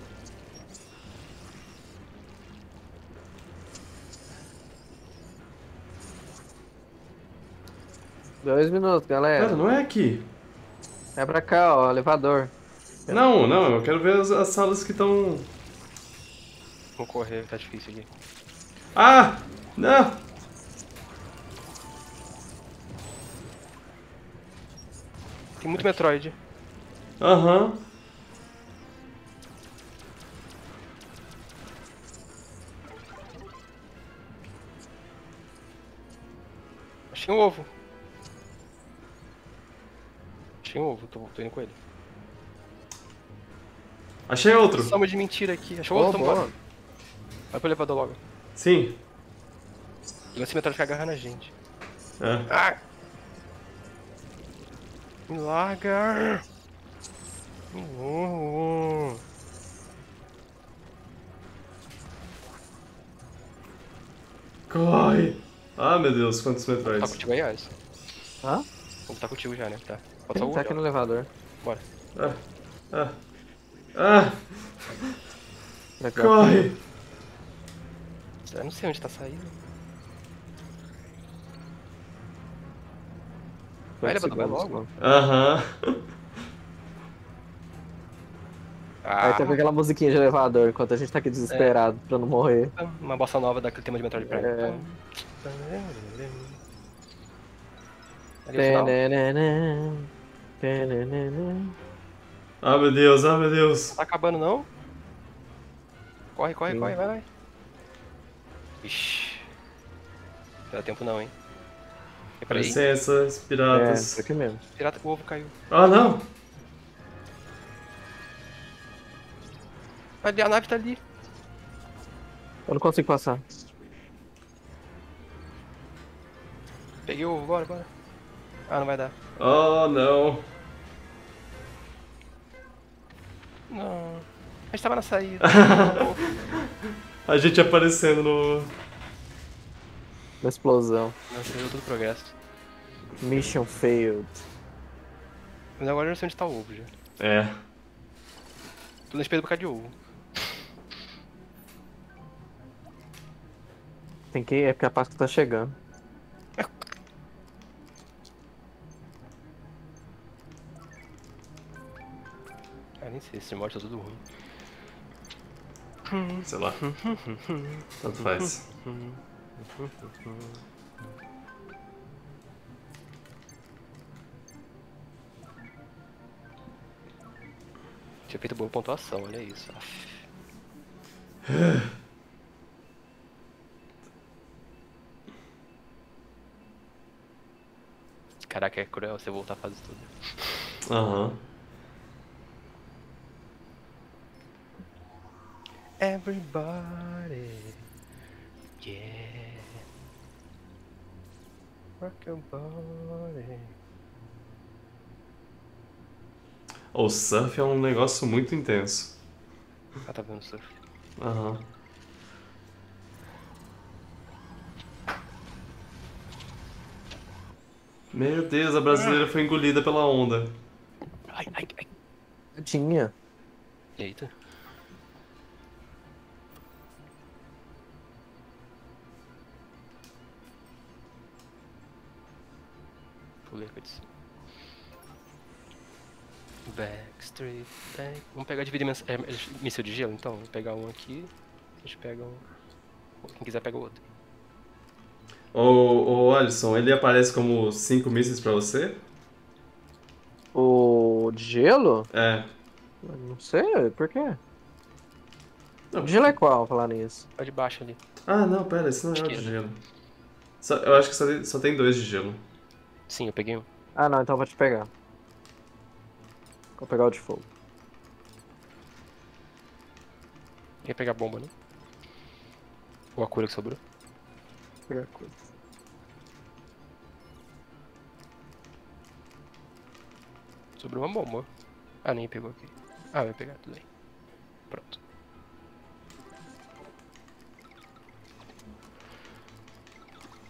Dois minutos, galera. Cara, não é aqui. É pra cá, ó, elevador. Não, não, eu quero ver as, as salas que estão. Vamos correr, tá difícil aqui. Ah! Não! Tem muito Metroid. Aham. Achei um ovo. Achei um ovo, tô, tô indo com ele. Achei outro. Soma de mentira aqui. Achou outro, boa. bora. Vai pro elevador logo. Sim. E esse Metroid fica agarrando a gente. É. Ah! Me larga! Uh, Corre! Ah, meu Deus, quantos Tá Metroids. contigo aí, Alisson? Hã? Vou tá contigo já, né? Tá. Falta o Tá aqui no elevador. Bora. Ah, ah, ah, cá. corre! Eu não sei onde tá saindo. Vai, segundos, logo. Aham. Ah, Aí tem aquela musiquinha de elevador enquanto a gente tá aqui desesperado pra não morrer. uma bossa nova daquele tema de Metroid Prime. É. Ali Ah, meu Deus, ah, meu Deus. Tá acabando não? Corre, corre, Sim. corre, vai, vai. Ixi. Não dá tempo não, hein. É Com pra licença, os É, piratas. isso aqui mesmo. Pirata, o ovo caiu. Ah, não! Ali, a nave tá ali. Eu não consigo passar. Peguei o ovo, bora, bora. Ah, não vai dar. Oh, não. Não. A gente tava na saída. A gente aparecendo no... Uma explosão. Nossa, deu todo progresso. Mission failed. Mas agora eu não sei onde tá o ovo já. É. Tô na espera do bocado de ovo. Tem que ir, é porque a Páscoa tá chegando. Nem sei, esse mod tá tudo ruim. Sei lá. Tanto faz. Tinha feito boa pontuação, olha isso. Caraca, é cruel você voltar a fase toda. Aham. Everybody, yeah. Rock your body. O surf é um negócio muito intenso. Ah, tá vendo surf. Aham. Meu Deus, a brasileira foi engolida pela onda. Ai, ai, ai. Tinha. Eita. De cima. Backstreet Back. Vamos pegar dividir é, é, míssil de gelo então? Vou pegar um aqui. A gente pega um. Quem quiser pega o outro. Ô, ô Alisson, ele aparece como cinco mísseis pra você? O de gelo? É. Não sei, por quê? Não. O de gelo é qual, falar nisso? É o de baixo ali. Ah, não, pera, esse não é o de gelo. Só- eu acho que só tem, só tem dois de gelo. Sim, eu peguei um. Ah, não, então eu vou te pegar. Vou pegar o de fogo. Quer pegar a bomba, né? Ou a cura que sobrou? Vou pegar a coisa. Sobrou uma bomba. Ah, nem pegou aqui. Ah, vai pegar, tudo bem. Pronto.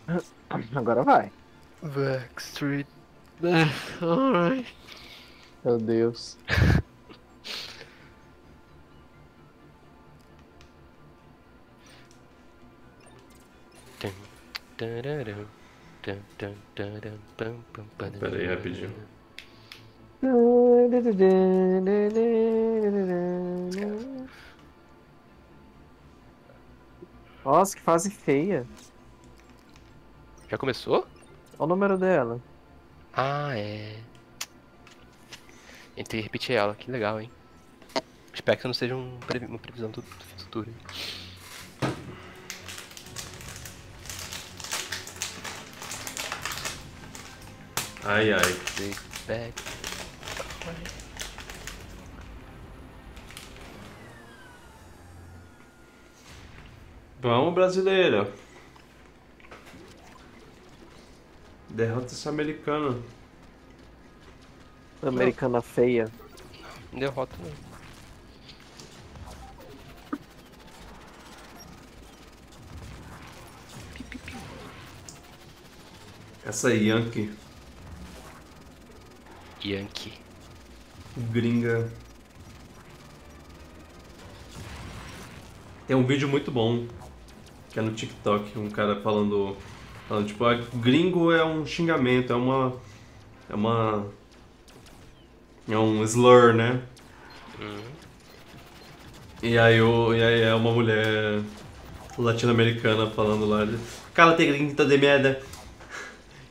Agora vai. Backstreet. Alright. Meu Deus. Pera aí, rapidinho. Nossa, que fase feia. Já começou? Olha o número dela. Ah, é. Entrei e repeti ela, que legal, hein? Espero que não seja um previ- uma previsão do futuro. Ai, ai. Vamos, brasileira. Derrota essa americana. Americana feia. Derrota não. Essa Yankee Yankee. gringa. Tem um vídeo muito bom que é no TikTok, um cara falando, falando tipo, gringo é um xingamento, é uma é uma é um slur, né? Uhum. E aí, o, e aí é uma mulher latino-americana falando lá, cara tem gringo de merda.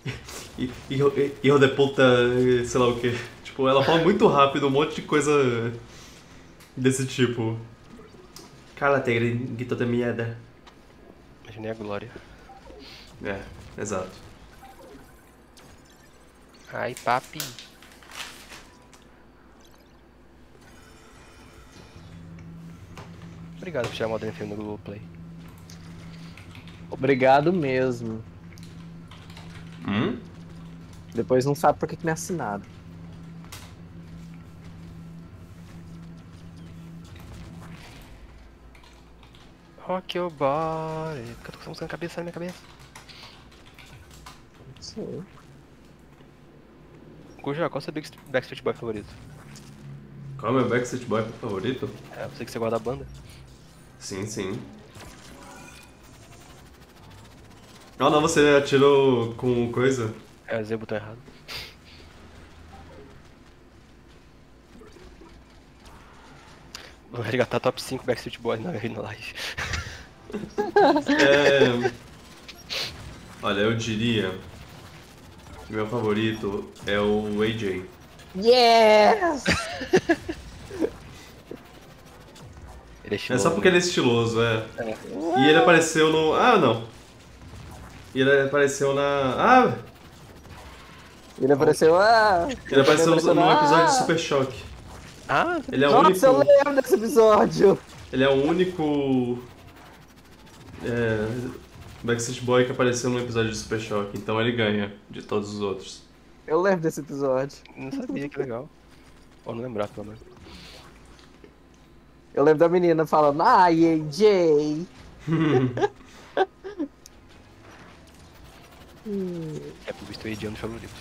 E- Hijo, de puta, sei lá o que. Tipo, ela fala muito rápido um monte de coisa desse tipo. Carla Tigre, grito de merda. Imaginei a glória. É, exato. Ai, papi. Obrigado por tirar o Modern Family no Google Play. Obrigado mesmo. Hum? Depois não sabe por que, que não é assinado. Rock your body. Por que eu tô com essa música na cabeça, sai na minha cabeça. Sei. Cuja, qual é o seu Backst- Backstreet Boy favorito? Qual é o meu Backstreet Boy favorito? É, eu sei que você gosta da banda. Sim, sim. Ah não, você atirou com coisa? É, eu usei o botão errado. Vou resgatar top 5 Backstreet Boys na na live. É... Olha, eu diria meu favorito é o AJ. Yes! Ele é É estiloso. só porque ele é estiloso, é. É. E ele apareceu no. Ah, não. E ele apareceu na. Ah! Ele apareceu. Ah, Ele apareceu apareceu num na- episódio de Super Choque. Ah, Ele é o Nossa, eu único. lembro desse episódio! Ele é o único. É, Backstreet Boy que apareceu num episódio de Super Choque, então ele ganha de todos os outros. Eu lembro desse episódio. não sabia, que legal. Ou não lembrava, pelo menos. Eu lembro da menina falando, ai, AJ! É por visto o Ediano dos favoritos.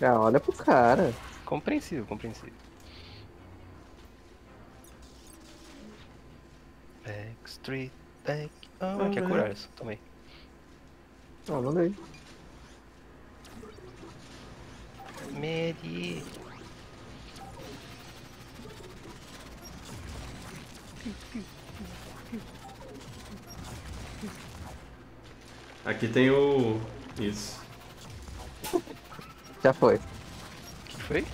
Ah, olha pro cara. Compreensível, compreensível. Backstreet, back. Ah, quer curar isso? Tomei. Ah, mandei. Mary. Aqui tem o. Isso. Já foi. O que foi?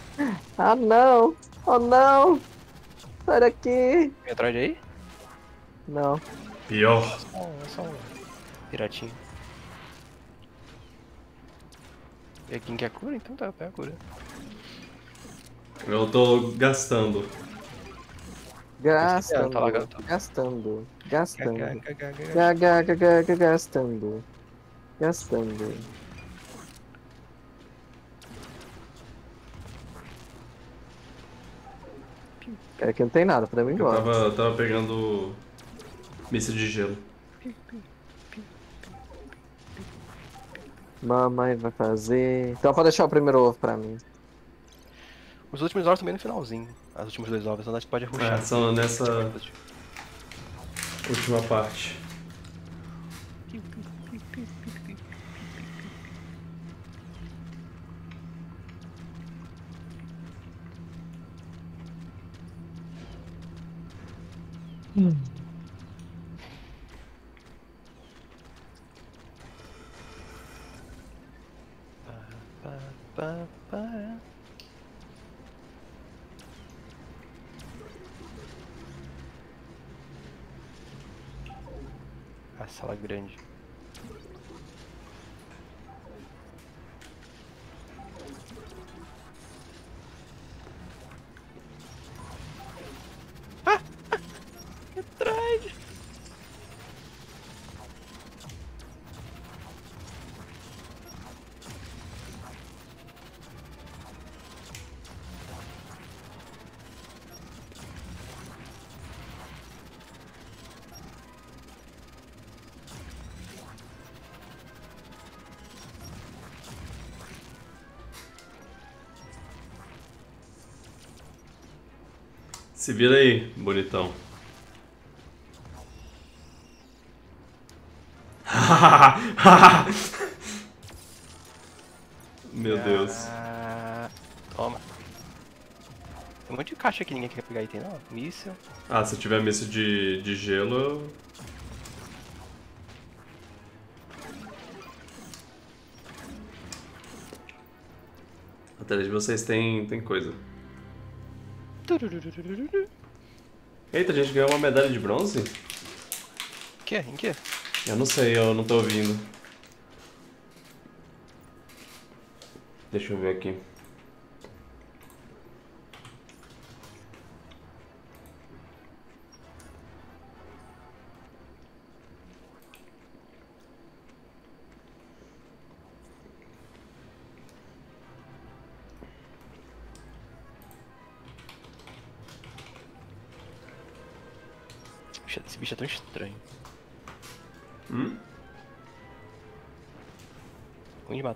Ah, não! Oh, não! Sai daqui! Vem atrás de aí? Não. Pior. Não, é só um piratinho. E quem quer cura? Então tá, pega a cura. Eu tô gastando. Gastando. tá. Gastando. Gastando. Gagagagaga. Ga- ga- ga- ga- ga- Gastando. Gastando. É que não tem nada, pra mim Eu embora. tava, eu tava pegando. Míssil de gelo. Mamãe vai fazer. Então pode deixar o primeiro ovo pra mim. Os últimos ovos também no finalzinho. As últimas duas ovos, então a gente pode ruxar. É, são nessa última parte. Se vira aí, bonitão. Meu Deus. Ah, toma. Tem um monte de caixa que ninguém quer pegar item, não. Míssil. Ah, se tiver míssil de, de gelo, eu... Atrás de vocês tem, tem coisa. Eita, a gente ganhou uma medalha de bronze? Que? Em que? Eu não sei, eu não tô ouvindo. Deixa eu ver aqui.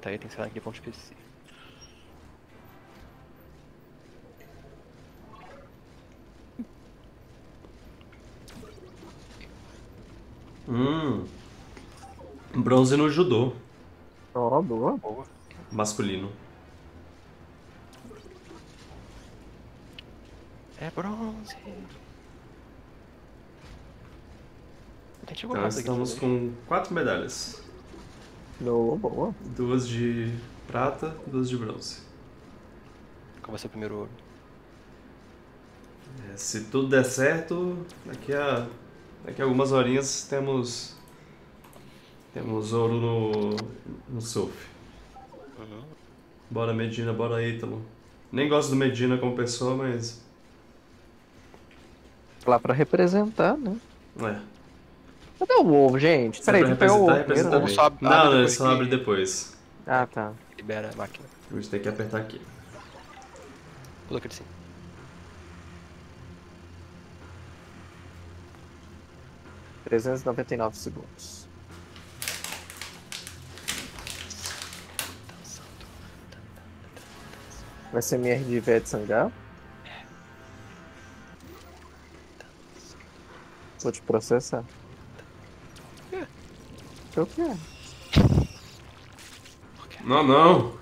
Matar ele, tem que ser naquele ponto específico. Hum. Bronze no judô Ó, boa. Boa. masculino. É bronze. A gente chegou Então rápido aqui estamos com quatro medalhas. Boa, boa. Duas de prata, duas de bronze. Qual vai ser o primeiro ouro? É, se tudo der certo, daqui a, daqui a algumas horinhas temos temos ouro no, no surf. Uhum. Bora Medina, bora Ítalo. Nem gosto do Medina como pessoa, mas Lá pra representar, né? é. Cadê o ovo, gente? Peraí, pra pegar o ovo primeiro. Só abre- Não, não, ele só abre depois. Ah, tá. Libera a máquina. A gente tem que apertar aqui. Pula aquele sim. trezentos e noventa e nove segundos. Vai ser minha de Ivete Sangalo? Vou te processar. O que é? Não, não.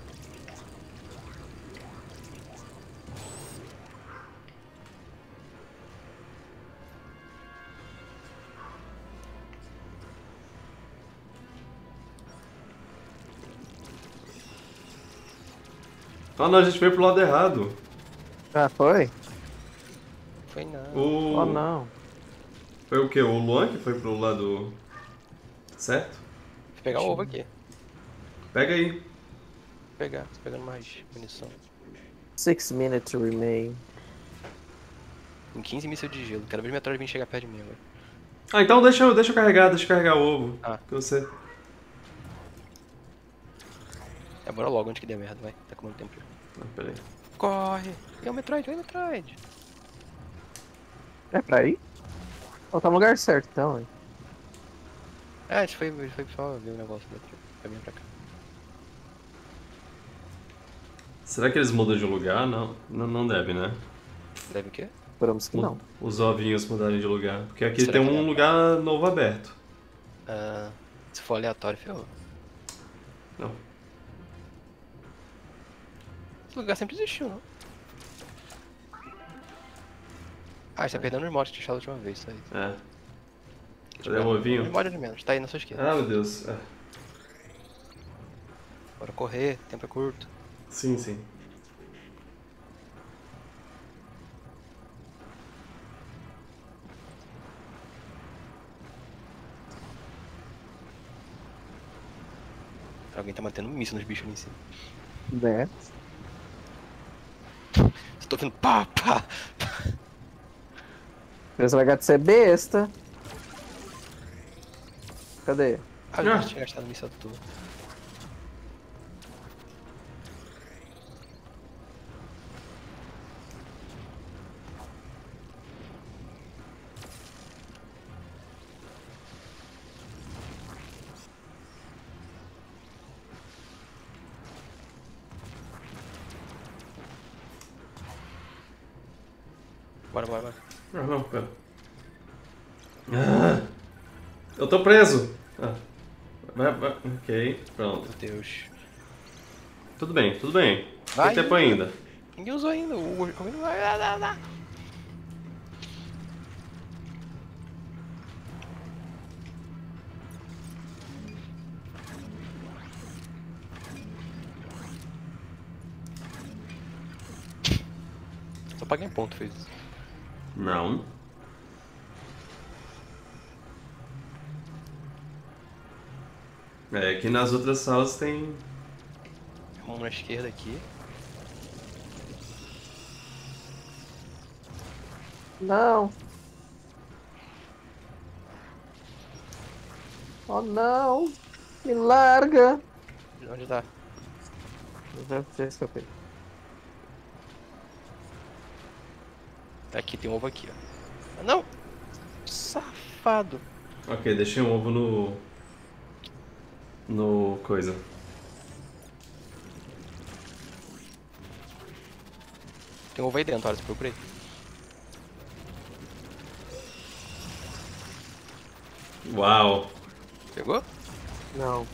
Ah não, a gente veio pro lado errado. Ah, foi? Foi não. O... Oh, não. Foi o quê? O Luan que foi pro lado certo? Vou pegar o ovo aqui. Pega aí. Vou pegar, tô pegando mais munição. Six minutes remain. Em 15 mísseis de gelo. Quero ver o metrô vir chegar perto de mim agora. Ah, então deixa eu, deixa eu carregar, deixa eu carregar o ovo. Ah. Que você. É, bora logo antes que dê merda, vai. Tá com muito tempo. já. Ah, peraí. Corre! É o Metroid, é o Metroid! É pra ir? Oh, tá no lugar certo então, hein? Ah, a gente foi, foi só ver o negócio. Vai vir pra cá. Será que eles mudam de lugar? Não, não, não deve, né? Deve o quê? Esperamos que não. Os ovinhos mudarem de lugar. Porque aqui Será tem um é? lugar novo aberto. Ah, se for aleatório, ferrou. Não. Esse lugar sempre existiu, não? Ah, você tá perdendo os mods que tinha achado a última vez, isso aí. É. Cadê o ovinho? Mods de menos, tá aí na sua esquerda. Ah, meu Deus. É. Bora correr, tempo é curto. Sim, sim. Alguém tá mantendo um míssil nos bichos ali em cima. Né? Você tô ouvindo pá, pá. Esse vai de ser besta. Cadê? Ah, eu já tinha gastado à toa. Bora, bora, bora. Ah, não, pera. Ah, eu tô preso. Ah. Vai, vai. Ok, pronto. Meu Deus. Tudo bem, tudo bem. Vai. Tem tempo ainda. Ninguém usou ainda. O o- como ele vai. Só paguei um ponto, fez isso. Não. É, que nas outras salas tem. Um na esquerda aqui. Não. Oh não. Me larga. Onde tá? Já, já escapei. Tá aqui, tem um ovo aqui, ó. Ah, Não! Safado. Ok, deixei um ovo no. No. coisa. Tem um ovo aí dentro, olha, você procurei. Uau! Pegou? Não.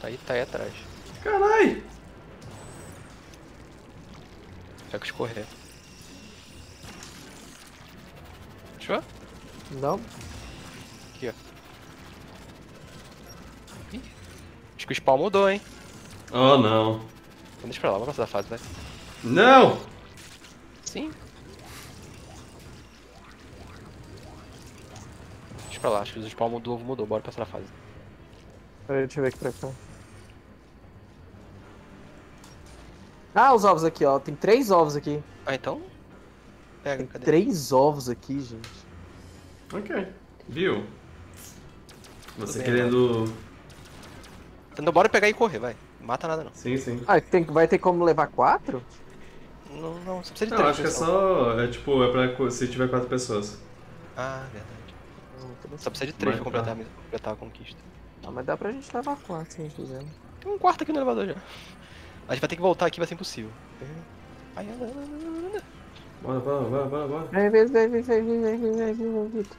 Tá aí, tá aí atrás. Carai! Pega escorrer. Achou? Não. Aqui, ó. Ih, acho que o spawn mudou, hein? Oh não! Então deixa pra lá, vamos passar da fase, vai. Não! Sim. Deixa pra lá, acho que o spawn do ovo mudou, bora passar da fase. Peraí, deixa eu ver aqui pra cá. Ah, os ovos aqui, ó. Tem três ovos aqui. Ah, então? Pega, Tem cadê? três ovos aqui, gente. Ok. Viu? Você bem, querendo. Então bora pegar e correr, vai. Mata nada não. Sim, sim. Ah, tem, vai ter como levar quatro? Não, não, você precisa de Não, três acho que é só. É tipo, é pra se tiver quatro pessoas. Ah, verdade. Não, Só precisa de três Vai, pra completar, tá. a- completar a conquista. Ah, mas dá pra gente levar quatro se a gente quiser. Tem um quarto aqui no elevador já. A gente vai ter que voltar aqui, vai ser impossível. Ai, anda, anda, anda, anda. Bora, bora, bora, bora, bora. Vem, vem, vem, vem, vem, vem, vem, vem, vem, vem, Vitor.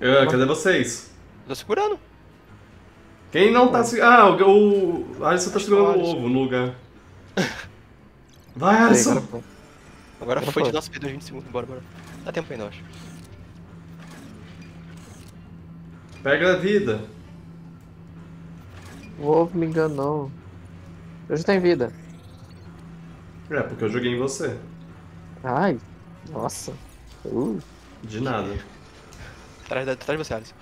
Ah, cadê vocês? Tô segurando. Quem não tá se. Ah, o, o Alisson tá segurando o ovo no lugar. Vai, Alisson! agora foi. Agora Agora foi de nossa, perdeu 20 segundos. Bora, bora. Dá tempo ainda, eu acho. Pega a vida. O ovo me enganou. Eu já tenho vida. É, porque eu joguei em você. Ai, nossa. Uh, De nada. Atrás, da- atrás de você, Alisson.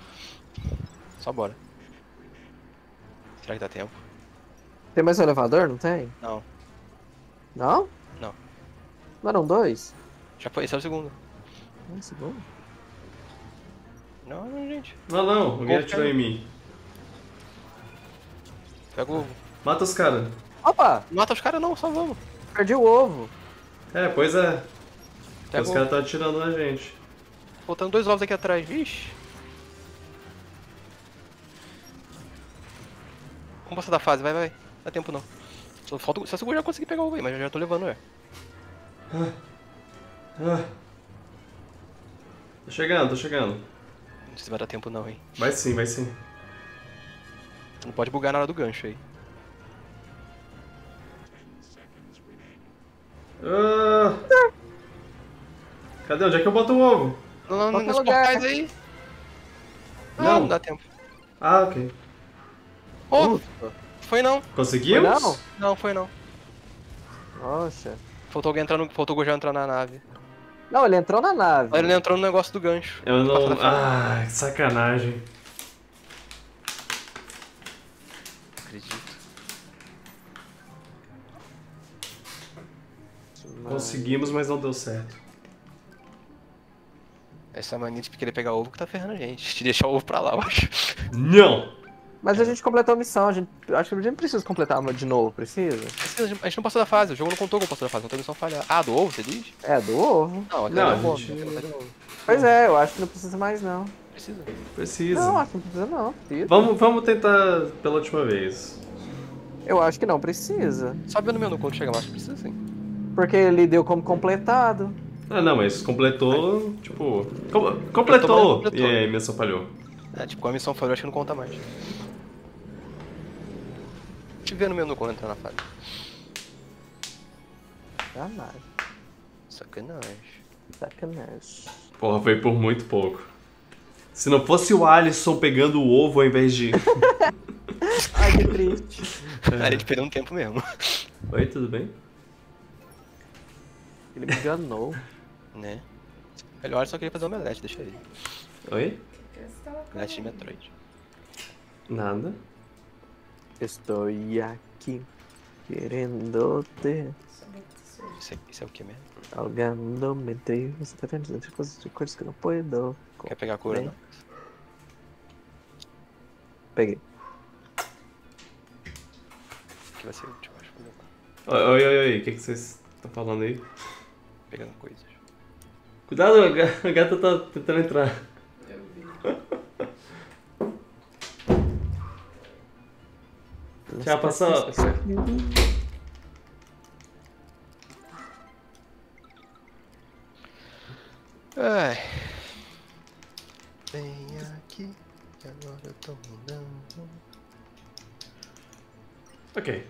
Só bora. Será que dá tempo? tem mais um elevador? Não tem? Não. Não? Não. Não eram dois? Já foi, esse é o segundo. Um segundo. Não, não, gente. Não, não, alguém atirou em mim. Pega o ovo. Mata os caras. Opa! Não mata os caras não, só vamos. Perdi o ovo. É, pois é. Pega os o caras estão atirando na gente. Faltando dois ovos aqui atrás. Vixe. Vamos passar da fase, vai, vai. Dá tempo não. Só, falta, só se eu já conseguir pegar o ovo aí, mas eu já tô levando, é. Ah. Tô chegando, tô chegando. Não sei se vai dar tempo não, hein. Vai sim, vai sim. Não pode bugar na hora do gancho aí. Ah. Cadê? Onde é que eu boto o ovo? Não, não, nos portais aí. Ah, Não. não dá tempo. Ah, ok. Oh, Ufa. foi não. Conseguimos? Foi não? Não, foi não. Poxa. Faltou alguém entrar no. Faltou o Gojão entrar na nave. Não, ele entrou na nave. Ele entrou no negócio do gancho. Eu não. Ah, que sacanagem. Acredito. Conseguimos, mas não deu certo. Essa mania de querer pegar ovo que tá ferrando a gente. Te deixar o ovo pra lá, eu acho. Não! Mas a gente completou a missão, a gente. Acho que a gente precisa completar de novo, precisa? Precisa, A gente não passou da fase, o jogo não contou como passou da fase, não tem missão falhar. Ah, do ovo, você diz? É, do ovo. Não, Não, não, a gente- Pois é, eu acho que não precisa mais não. precisa. Precisa. Não, acho que não precisa não. Precisa. Vamos, vamos tentar pela última vez. Eu acho que não precisa. Só vendo o menu quando chega lá, acho que precisa sim. Porque ele deu como completado. Ah, não, mas completou, tipo. com- Completou, completou! E aí, a missão falhou. É, tipo, com a missão falhou, acho que não conta mais. Te ver no menu quando entrar na fase. Sacanagem. Sacanagem. Sacanagem. Porra, foi por muito pouco. Se não fosse o Alisson pegando o ovo ao invés de. Ai, que triste. Aí a gente perdeu um tempo mesmo. Oi, tudo bem? Ele me enganou. Né? Olha só queria fazer omelete, deixa ele. Oi? Omelete de? Metroid. Nada. Estou aqui querendo ter. Isso, é- isso é o que mesmo? Ahogándome de você tá tendo de coisas de cores que não puedo. Quer pegar a cura, não? Peguei. Que vai ser útil, acho. Oi, oi, oi, oi. O que, que vocês estão falando aí? Pegando coisas. Cuidado, a ga- a gata tá tentando entrar. Eu vi. Já passou. Ai. Vem aqui, que agora eu tô mudando. Ok.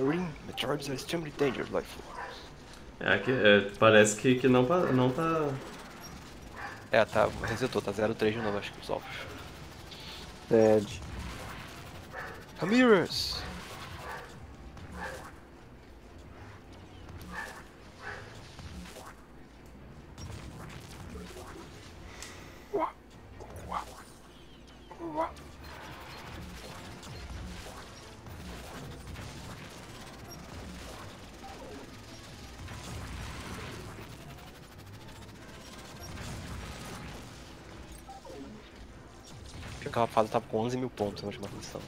Marine, Metroids are extremely dangerous life forms. É, aqui, é, parece que, que não, não tá. É, tá, resetou, tá 03 de novo, acho que os ovos. Dead. Ramirez! Aquela fase tava com 11 mil pontos na última missão.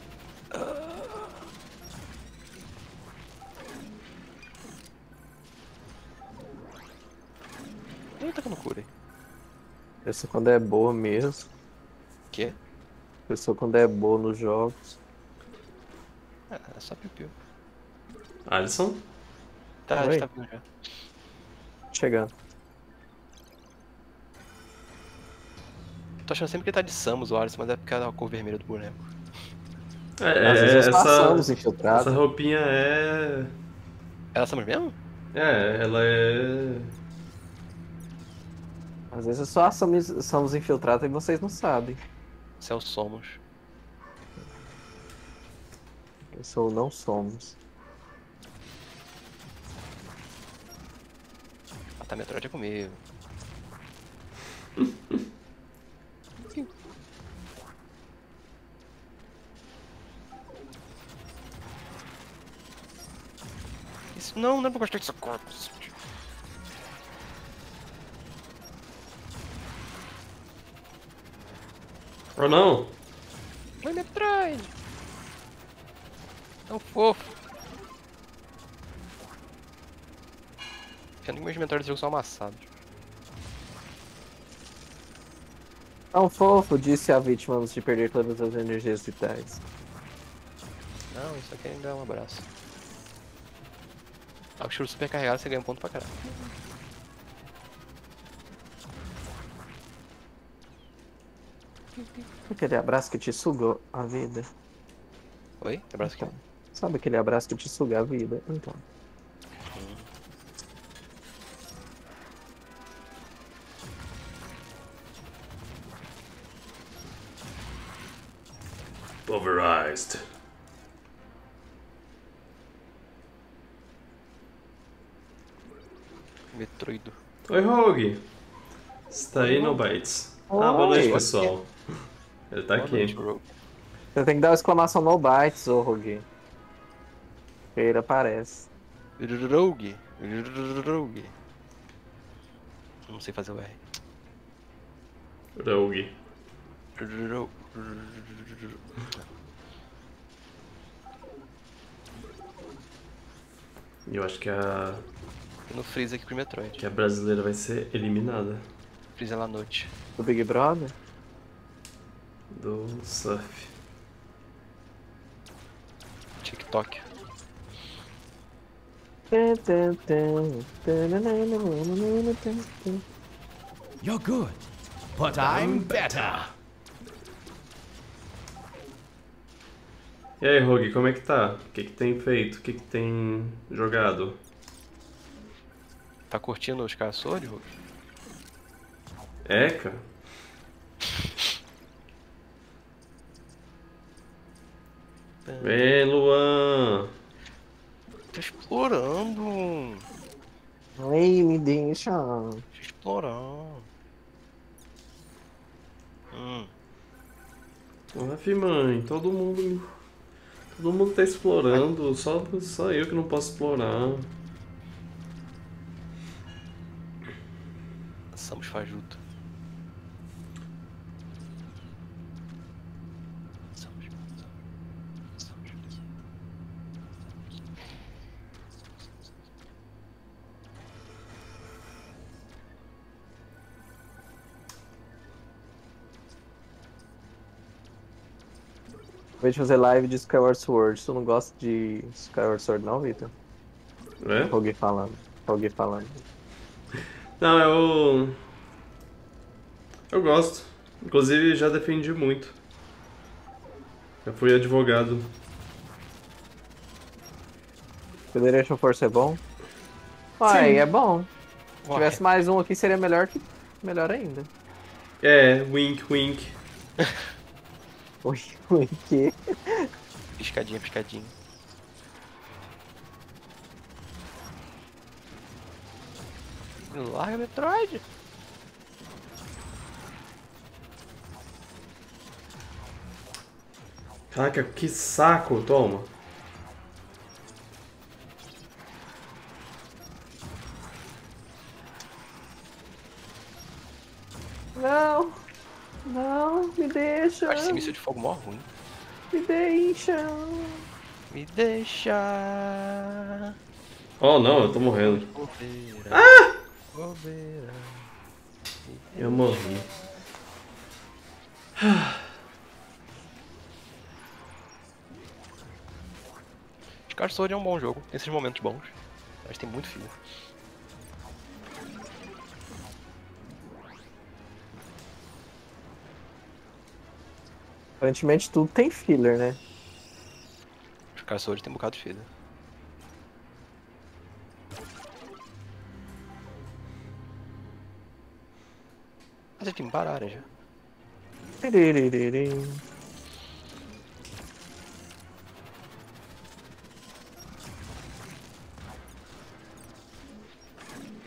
Ele tá com cura aí. Pessoa quando é boa mesmo. Quê? Pessoa quando é boa nos jogos. É, é só piu-piu. Alisson? Tá, Oi. já tá vindo já. Chegando. Tô achando sempre que ele tá de Samus o Alisson, mas é porque é a cor vermelha do boneco. É, Às é, vezes passamos essa, infiltrados. essa roupinha é. Ela é Samus mesmo? É, ela é. Às vezes só somos, somos infiltrados e vocês não sabem. Se é o Somos. Eu sou o não somos. Tá Metroid é comigo. não, não é pra gostar dessa cor. Ou não? Oi, Metroid! Tão fofo. Sendo que meus Metroids são amassados. Tão fofo, disse a vítima antes de perder todas as energias vitais. Não, isso aqui ainda é um abraço. O super carregado, você ganha um ponto pra caralho. Aquele abraço que te sugou a vida. Oi? Abraço. Então, sabe aquele abraço que te suga a vida? Então. Bytes. Ah, boa Oi. noite, pessoal. Ele tá Boa noite, aqui. Rogue. Você tem que dar uma exclamação no bytes, ô Rogue. Ele aparece. Rogue. Rogue. Não sei fazer o R. Rogue. Rogue. E eu acho que a, No freeze aqui pro Metroid. que a brasileira vai ser eliminada Freeze la noite. Do Big Brother? do surf. TikTok. You're good, but I'm better. E aí, Rogue, como é que tá? O que, que tem feito? O que, que tem jogado? Tá curtindo os caçores, Hulk? É, cara? Vem, Luan! Tô explorando. Ai, me deixa. Tô explorando. Hum. Aff, mãe, todo mundo. Todo mundo tá explorando, só, só eu que não posso explorar. Somos fajuto. Acabei de fazer live de Skyward Sword. Tu não gosta de Skyward Sword não, Vitor? É? Rogue falando. Rogue falando. Não, eu. Eu gosto. Inclusive já defendi muito. Eu fui advogado. Federation Force é bom? Uai, Sim. é bom. Se Uai. tivesse mais um aqui seria melhor que. Melhor ainda. É, wink, wink. Ui, ui, que? Piscadinha, piscadinha. Larga Metroid. Caraca, que saco, toma. Não! Não, me deixa! Acho esse míssil de fogo mó ruim. Me deixa! Me deixa. Oh não, eu tô morrendo. Bobeira. Bobeira. Eu morri. Scar Sword é um bom jogo, tem esses momentos bons. Mas tem muito fio. Aparentemente tudo tem filler, né? Scar Sword tem um bocado de fio. Mas eles pararam já.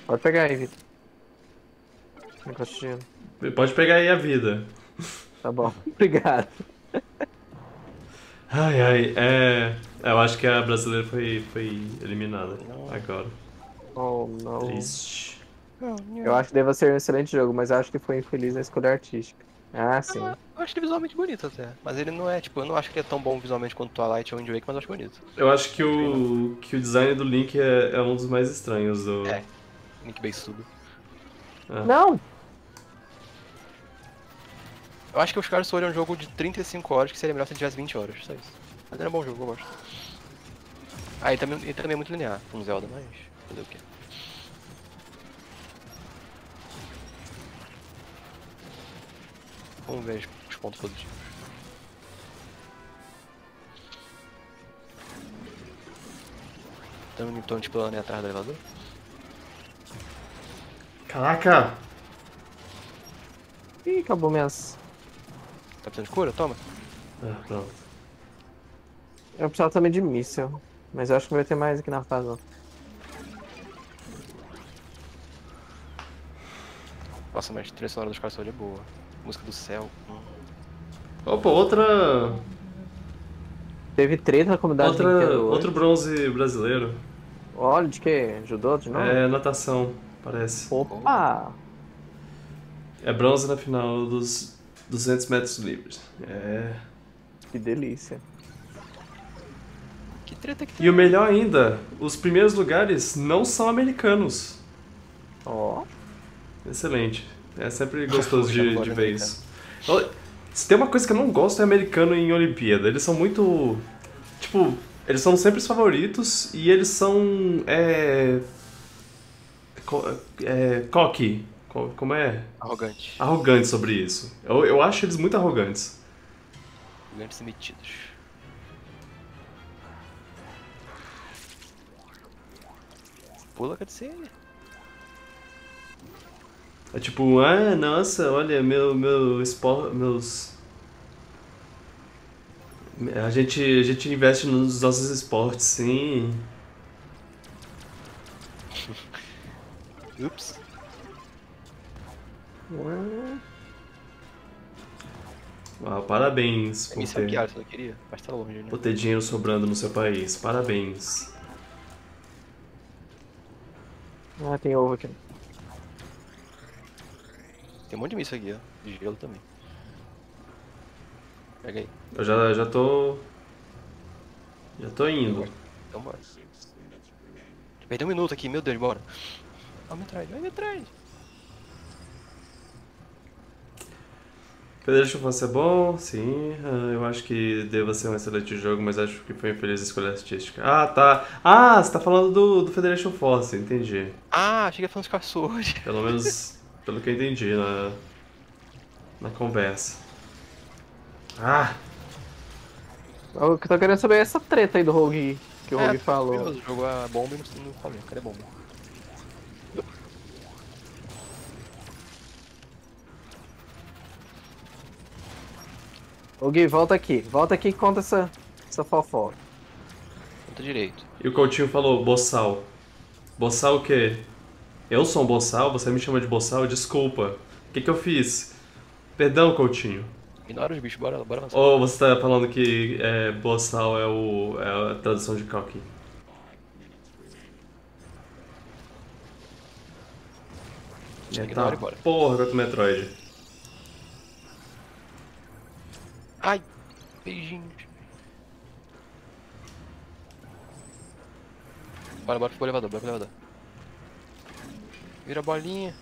Pode pegar aí, Vitor. Pode pegar aí a vida. Tá bom. Obrigado. Ai, ai, é. Eu acho que a brasileira foi, foi eliminada agora. Oh, não. Triste. Eu acho que deve ser um excelente jogo, mas acho que foi infeliz na escolha artística. Ah, sim. Eu acho ele visualmente bonito até. Mas ele não é, tipo, eu não acho que ele é tão bom visualmente quanto Twilight ou Wind Waker, mas eu acho bonito. Eu acho que o, que o design do Link é, é um dos mais estranhos do. É. Link beiçudo. Não! Eu acho que o Scar Sword é um jogo de 35 horas que seria melhor se ele tivesse 20 horas, só isso. Mas é um bom jogo, eu gosto. Ah, e também, e também é muito linear com Zelda, mas fazer o quê? Vamos ver os pontos positivos. Estamos então explorando ali atrás do elevador? Caraca! Ih, acabou minhas. Tá precisando de cura? Toma. Ah, pronto. Eu precisava também de míssil. Mas eu acho que não vai ter mais aqui na fase, não. Nossa, mas a trilha sonora dos caras é boa. Música do céu. Opa, outra. Teve treta na comunidade outra outro bronze brasileiro. Olha, de que? Judô de novo? É natação, parece. Opa! É bronze na final dos 200 metros livres. É. Que delícia. Que treta que tem? E o melhor ainda, os primeiros lugares não são americanos. Ó. Excelente. É sempre gostoso de, de ver isso. Eu- Se tem uma coisa que eu não gosto é americano em Olimpíada. Eles são muito. Tipo, Eles são sempre os favoritos e eles são. É. co- É. Cocky. Co- Como é? Arrogante. Arrogantes sobre isso. Eu, eu acho eles muito arrogantes. Arrogantes e metidos. Pula, cutscene. É tipo, ah, nossa, olha, meu, meu espor, meus. A gente, a gente investe nos nossos esportes, sim. Ups. Ah, parabéns por Isso é pior, ter, você não queria? Mas tá longe, né? por ter dinheiro sobrando no seu país. Parabéns. Ah, tem ovo aqui. Tem um monte de míssil aqui, ó. De gelo também. Pega aí. Eu já, já tô. Já tô indo. Então bora. Perdeu um minuto aqui, meu Deus, bora. Ó, me atrás, vai me atrás. Federation Force é bom, sim. Ah, eu acho que deva ser um excelente jogo, mas acho que foi infeliz a escolha artística. Ah, tá. Ah, você tá falando do, do Federation Force, entendi. Ah, achei que ia falando com a Sword. Pelo menos pelo que eu entendi na, na conversa. Ah! Eu tô querendo saber essa treta aí do Rogue que o É, Rogue falou. Curioso, Jogou a bomba e não, não falei. Cadê a bomba? Rogue, volta aqui. Volta aqui e conta essa, essa fofoca. Ponta direito. E o Coutinho falou, boçal. Boçal o quê? Eu sou um boçal? Você me chama de boçal? Desculpa. O que que eu fiz? Perdão, Coutinho. Ignora os bichos, bora, bora avançar. Ou você tá falando que é, boçal é, o, é a tradução de cocky? Ignora e Eita bora. porra, contra o Metroid. Ai, beijinhos. Bora, bora pro elevador, bora pro elevador. Vira a bolinha.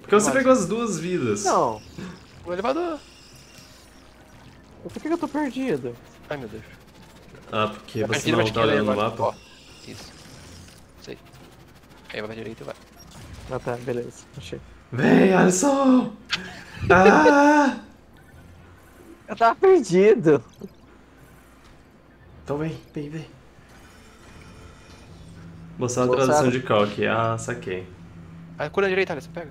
Porque você pegou as duas vidas. Não, O elevador. por que, que eu tô perdido? Ai, meu Deus. Ah, porque você não tá olhando no esquerda, mapa? Ó, isso. Sei. Aí vai pra direita e vai. Ah tá, beleza. Achei. Vem, Alisson! Ah! Eu tava perdido. Então vem, vem, vem. A Boçal. tradução de coque. Ah, saquei. Ah, cura a direita, Alisson, pega.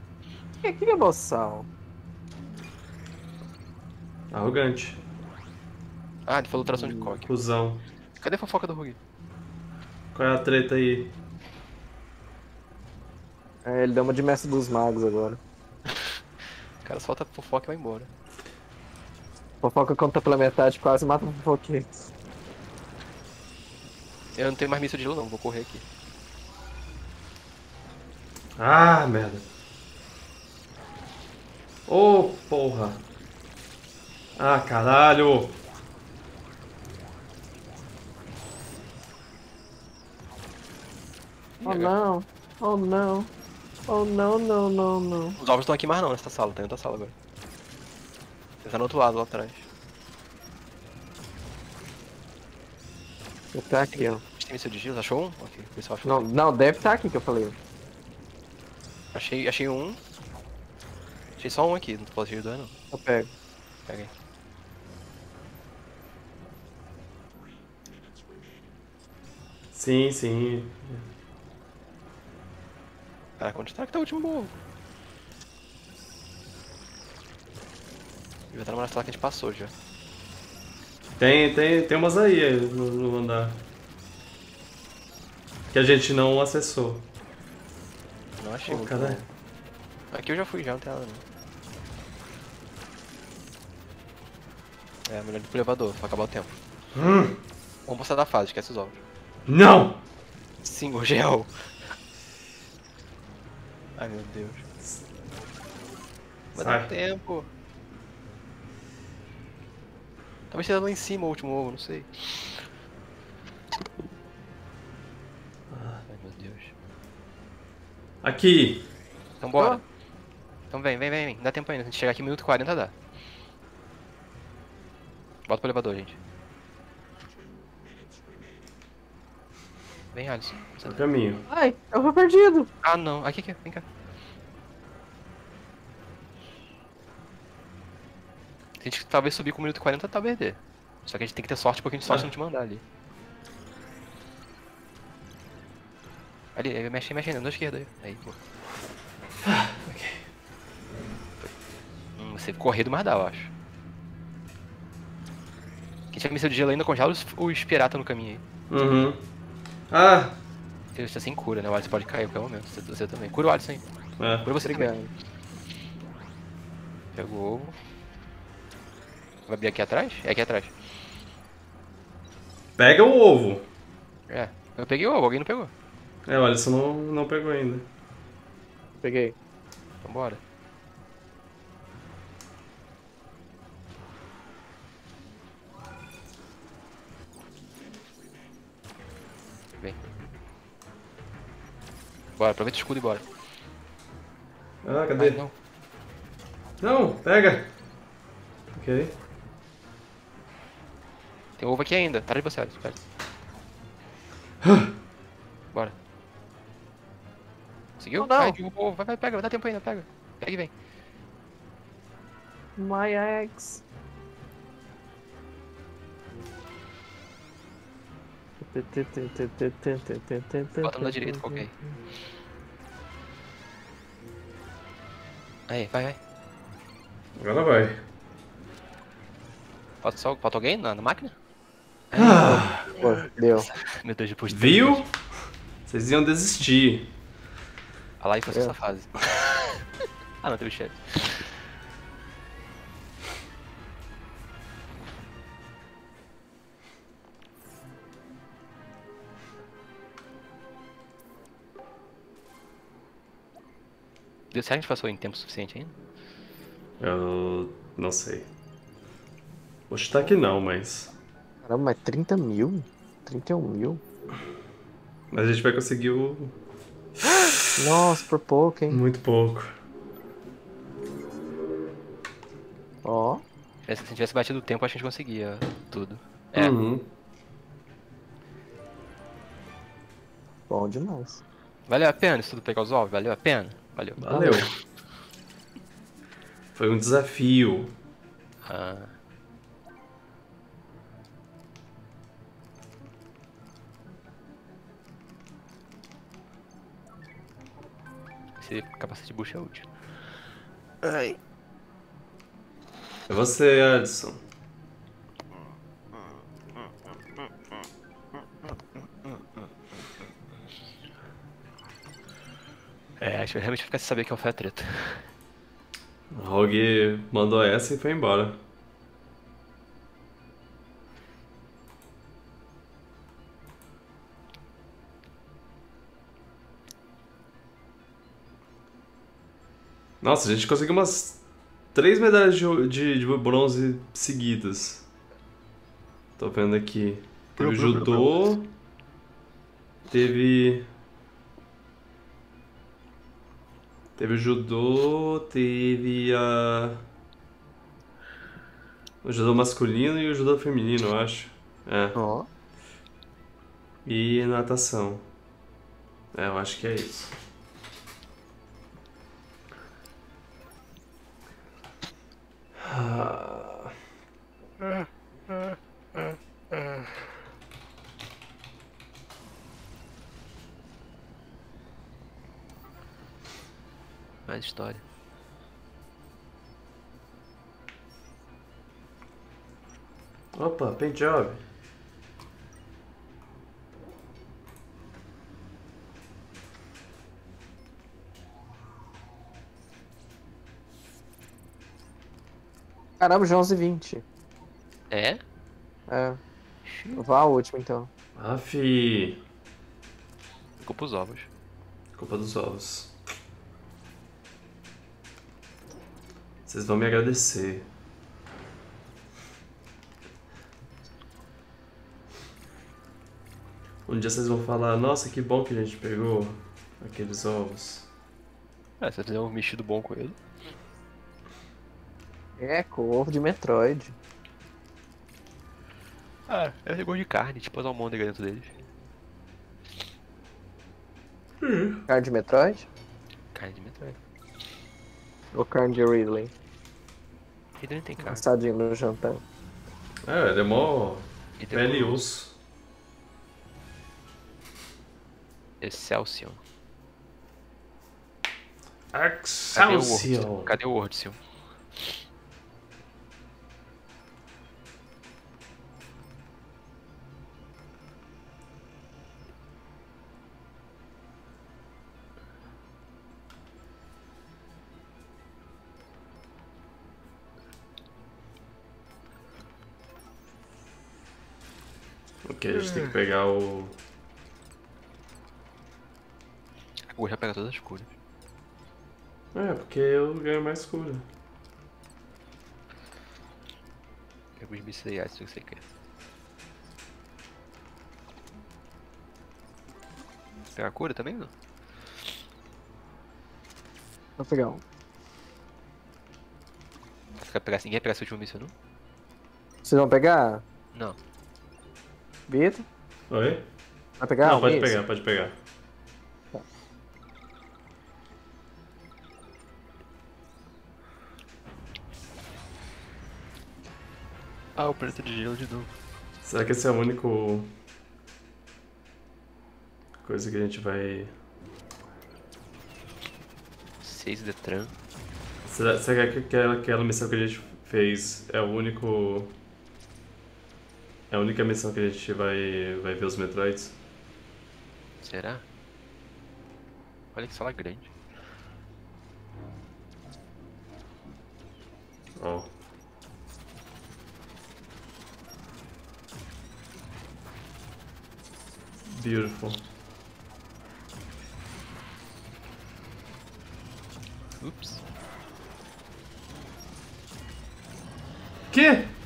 O que, que é boçal? Arrogante. Ah, ele falou tração de coque. Cusão. Cadê a fofoca do Rug? Qual é a treta aí? É, ele deu uma de mestre dos magos agora. O cara solta a fofoca e vai embora. Fofoca conta pela metade, quase mata o fofoqueiro. Eu não tenho mais míssil de gelo não, vou correr aqui. Ah, merda. Ô, porra. Ah, caralho. Oh não, oh não, oh não, não, não, não. Os ovos estão aqui mais não, nessa sala, tá em outra sala agora. Ele tá no outro lado, lá atrás. Ele tá aqui, ó. Tem míssil de achou um? Ok, o pessoal achou. Não, não, deve estar aqui que eu falei. Achei, achei um. Achei só um aqui, não posso achei dois não. Eu pego. Pega aí. Sim, sim. Caraca, onde será que tá o último morro? Já tá numa sala que a gente passou já. Tem, tem, tem umas aí no, no andar. Que a gente não acessou. Não achei Pô, caralho. bom. Aqui eu já fui já, não tem nada não. É, melhor ir pro elevador, pra acabar o tempo. Hum, Vamos passar da fase, esquece os ovos. não! Sim, gel. Ai meu Deus. Vai dar tempo. Talvez seja lá em cima o último ovo, não sei. Ai meu Deus. Aqui. Então bora. Então vem, vem, vem, vem. Dá tempo ainda. Se a gente chegar aqui minuto e 40 dá. Volta pro elevador, gente. Vem, Alisson. Você- No caminho. Ai, eu fui perdido. Ah, não. Aqui, aqui. Vem cá. Se a gente talvez subir com 1 minuto e 40, talvez dê. Só que a gente tem que ter sorte, um pouquinho de sorte Ah. não te mandar ali. Ali, aí, mexe, mexe ainda, na esquerda aí. Aí, pô. Hum, você correr do mais dá, eu acho. Quem tiver missão de gelo ainda congela os, os pirata no caminho aí. Uhum. Ah! Ele está sem cura, né? O Alisson pode cair a qualquer momento. Você, você também. Cura o Alisson aí. É. Cura você também. Obrigado. Pega o ovo. Vai abrir aqui atrás? É aqui atrás. Pega o ovo. É. Eu peguei o ovo, alguém não pegou. É, o Alisson não, não pegou ainda. Peguei. Vambora. Vem. Bora, aproveita o escudo e bora. Ah, cadê? não. Não, pega. Ok. Tem ovo aqui ainda. Atrás de você. Pega. Bora. Conseguiu? Não, não. Vai, derruba o ovo. Vai, vai, pega. Dá tempo ainda, pega. Pega e vem. My eggs. Bota no da direita, qualquer. Aí, vai, vai. Agora vai. Falta, só, falta alguém na, na máquina? Pô, deu. Meu Deus, depois de Viu? Vocês iam desistir. A live foi só É. essa fase. ah, não, teve chefe. Será que a gente passou em tempo suficiente ainda? Eu não sei. Vou chutar que não, mas. Caramba, mas 30 mil? 31 mil? Mas a gente vai conseguir o. Nossa, por pouco, hein? Muito pouco. Ó, Se a gente tivesse batido o tempo, acho que a gente conseguia tudo. É, Uhum. bom demais. valeu a pena isso tudo pegar os ovos? Valeu a pena? Valeu. Valeu. Foi um desafio. Ah. Esse capacete de bucha é útil. Ai. É você, Alisson. É, acho que realmente ficar sem saber qual foi a treta. O Rogue mandou essa e foi embora. Nossa, a gente conseguiu umas três medalhas de, de, de bronze seguidas. Tô vendo aqui. Teve o judô. Teve. Teve o judô, teve a. O judô masculino e o judô feminino, eu acho. É. Ó, E natação. É, eu acho que é isso. Ah. Mais história. Opa, paint job. caramba, já 11 h 20 É? É. Vá a última então. Aff, Culpa os ovos. culpa dos ovos. Vocês vão me agradecer. Um dia vocês vão falar, nossa, que bom que a gente pegou aqueles ovos. É, você fizer um mexido bom com ele. É, com ovo de Metroid. Ah, é gosto de carne, tipo as almôndegas dentro deles. Carne de Metroid? Carne de Metroid. Ou carne de Ridley? Não tem carne. Assadinho no jantar. É, ele é mó pele e osso. Excelsior. O? Excelsior. Cadê o Word, Sil? Ok, a gente tem que pegar o. O já pega todas as curas. É, porque eu ganho mais cura. Pega os bichos aí, se você quer. Pegar a cura também, não? Vou pegar um. Você quer pegar, ninguém vai pegar seu último míssil, não? Vocês vão pegar? Não. Vitor? Oi? Vai pegar? Não, pode pegar, pode pegar. Ah, o preto de gelo de novo. Será que esse é o único. coisa que a gente vai. 6 Detran. Será, será que aquela, aquela missão que a gente fez é o único. É a única missão que a gente vai, vai ver os Metroids? Será? Olha que sala grande. Ó. Beautiful. Ups. Que?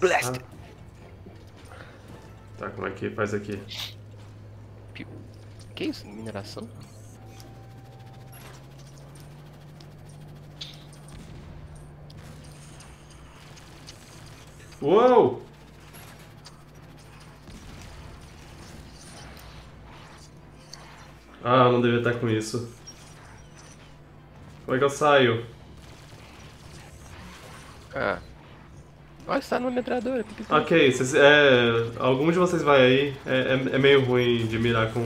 Blast! Tá, como é que faz aqui? Que isso? Mineração? Uou! Ah, não devia estar com isso. Como é que eu saio? Ah. Olha, você tá metralhadora. que que- Ok, vocês, é, algum de vocês vai aí. É, é, é meio ruim de mirar com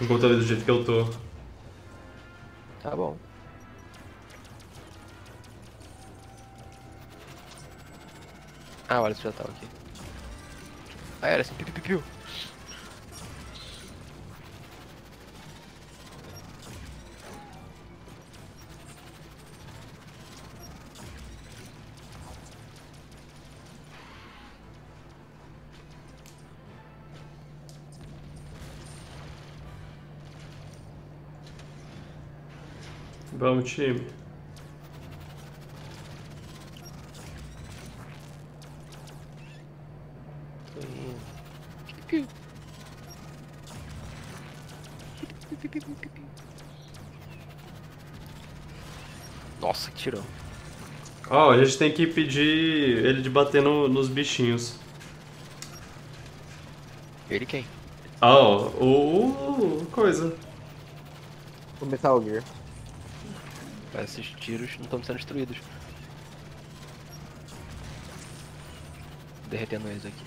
o controle do jeito que eu tô. Tá bom. Ah, olha, isso já tava aqui. Ah, era assim, piu, piu, piu. Vamos, time. Nossa, que tirão. Ó, a gente tem que pedir ele de bater no- nos bichinhos. Ele quem? Ah, ó, o, o. coisa. O Metal Gear. Esses tiros não estão sendo destruídos. Derretendo eles aqui.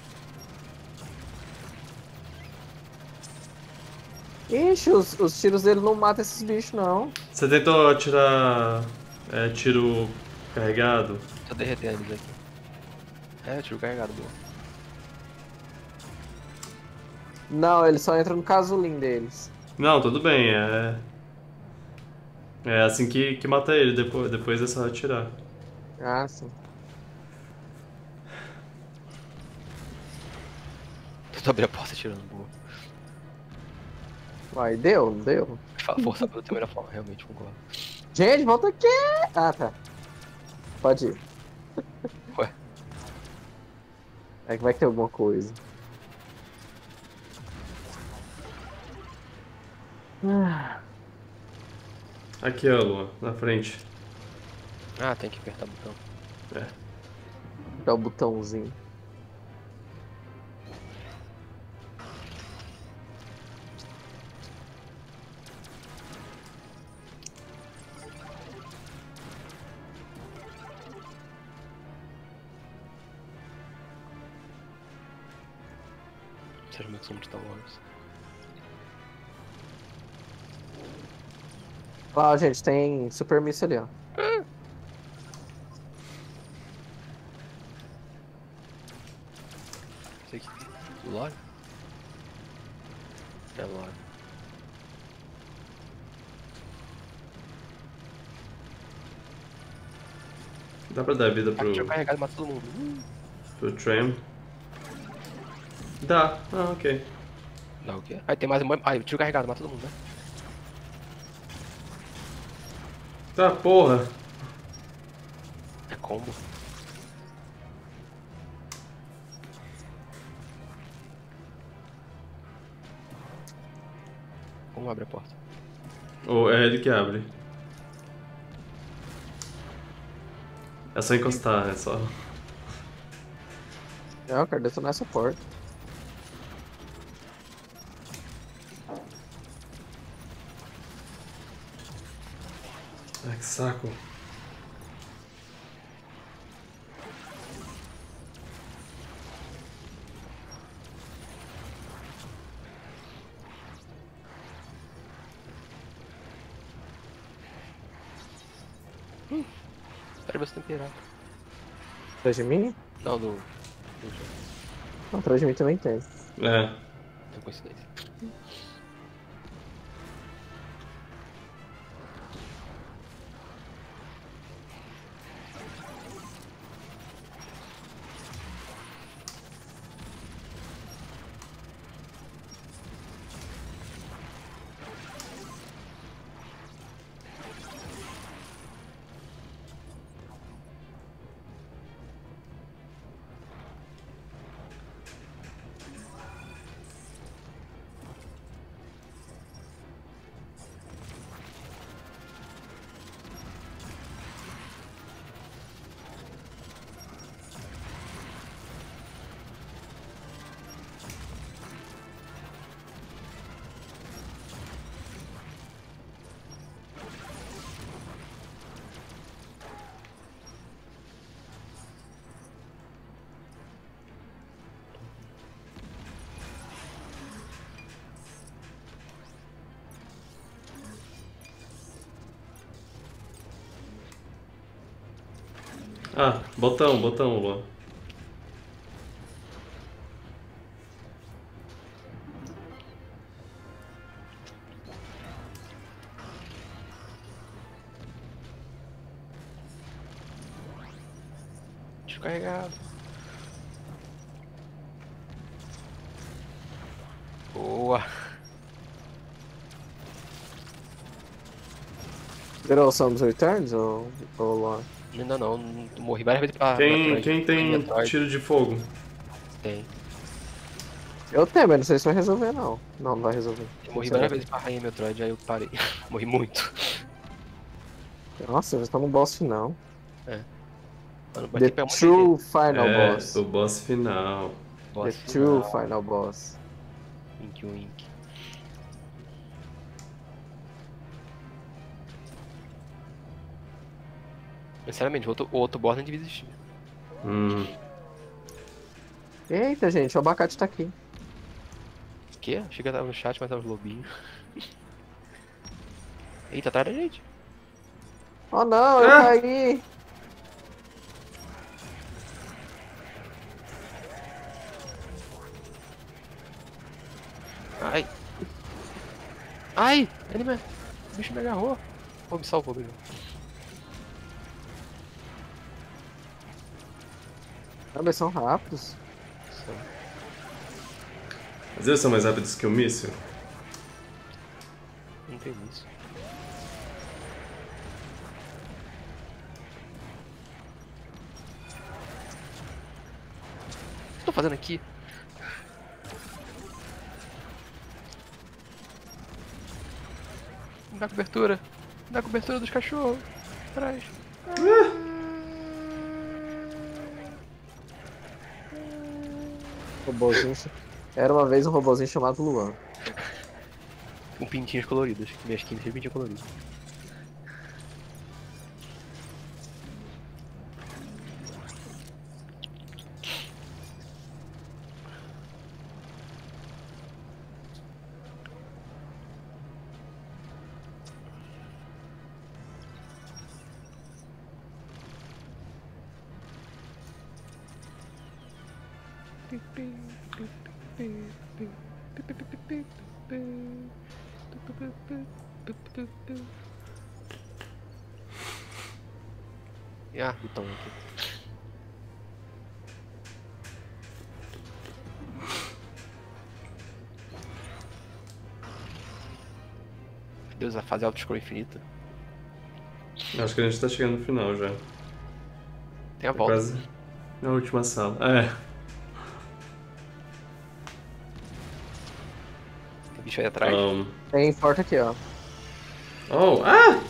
Ixi, os, os tiros dele não matam esses bichos, não. Você tentou atirar é, tiro carregado? Tô derretendo eles aqui. É, tiro carregado, boa. Não, ele só entra no casulim deles. Não, tudo bem, é. É assim que, que mata ele, depois, depois é só atirar. Ah, sim. Tô abrindo a porta tirando, boa. Vai, deu, não deu. Força bruta é a melhor forma, realmente, concordo. Gente, volta aqui! Ah, tá. Pode ir. Ué. É que vai ter alguma coisa. Ah, Aqui, ó, Lua, na frente. Ah, tem que apertar o botão. Dá o botãozinho. Lá, gente, tem Super Miss ali, ó. Isso aqui. Lore? É Lore. Dá pra dar vida Ah, pro, tiro carregado mata todo mundo. Pro Tram. Dá. Ah, ok. Dá o quê? Aí tem mais um. Ah, tiro carregado mata todo mundo, né? Tá, porra. É combo. Como abre a porta? Ou é ele que abre. É só encostar, é só. Eu quero detonar essa porta. Saco. Pera você temperar. Atrás de mim? Não, do. Não, atrás de mim também tem. É. Tem coincidência. Botão, botão, Luan. Descarregado. Boa. Zerou some dos returns ou, ou lá? Ainda não, não- morri várias vezes pra. Quem, pra quem tem tiro de fogo? Tem. Eu tenho, mas não sei se vai resolver não. Não, não vai resolver. Eu morri várias vezes pra rainha meu Metroid, aí eu parei. morri muito. Nossa, eles estão tá no boss final. É. Mano, The true gente. final é, boss. O boss final. Boss The final. true final boss. 21. Sinceramente, o outro, o outro nem devia existir. Hum. Eita, gente, o abacate tá aqui. O quê? Achei que eu tava no chat, mas tava os lobinhos. Eita, atrás da gente. Oh não, eu Ah! caí! Ai. Ai! Anime. O bicho me agarrou. Pô, me salvou, bicho. Ah, mas são rápidos. Mas eles são mais rápidos que o míssil? Não tem isso. O que eu tô fazendo aqui? Me dá cobertura. Na cobertura dos cachorros. Atrás. Robozinho. Era uma vez um robozinho chamado Luan. Com pintinhos coloridos. Minhas skins têm pintinho colorido. Então aqui. Deus, a fase auto-scroll infinita. Acho que a gente tá chegando no final já. Tem a Tá volta. quase na última sala. É. Tem bicho aí atrás. Um... Tem porta aqui, ó. Oh, ah!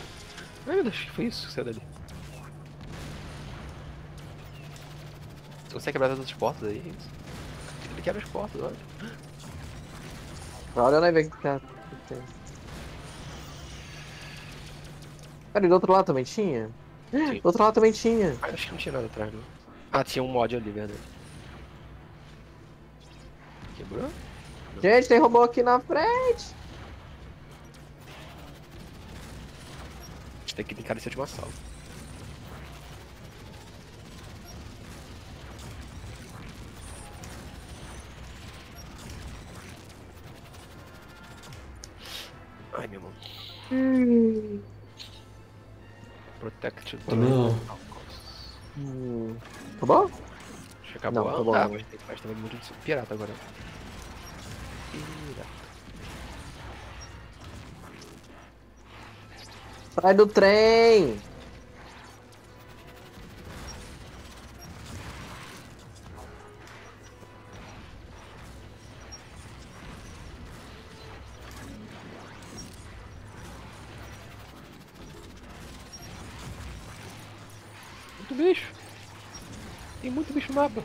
Ai meu Deus, o que foi isso que saiu dali? Você consegue quebrar todas as portas aí? isso? Ele quebra as portas, olha. Olha o que tá. o que tem. Pera, e do outro lado também tinha? Sim. Do outro lado também tinha. Acho que não tinha nada atrás, não. Ah, tinha um mod ali, verdade. Quebrou? Gente, tem robô aqui na frente. Tem que brincar nessa última sala. Irmão. Protect Oh, não. Hum. Robô? Acho que acabou. Não, Ah, tá, não. mas tem mais também muito de pirata agora. Pirata. Sai do trem! Mapa.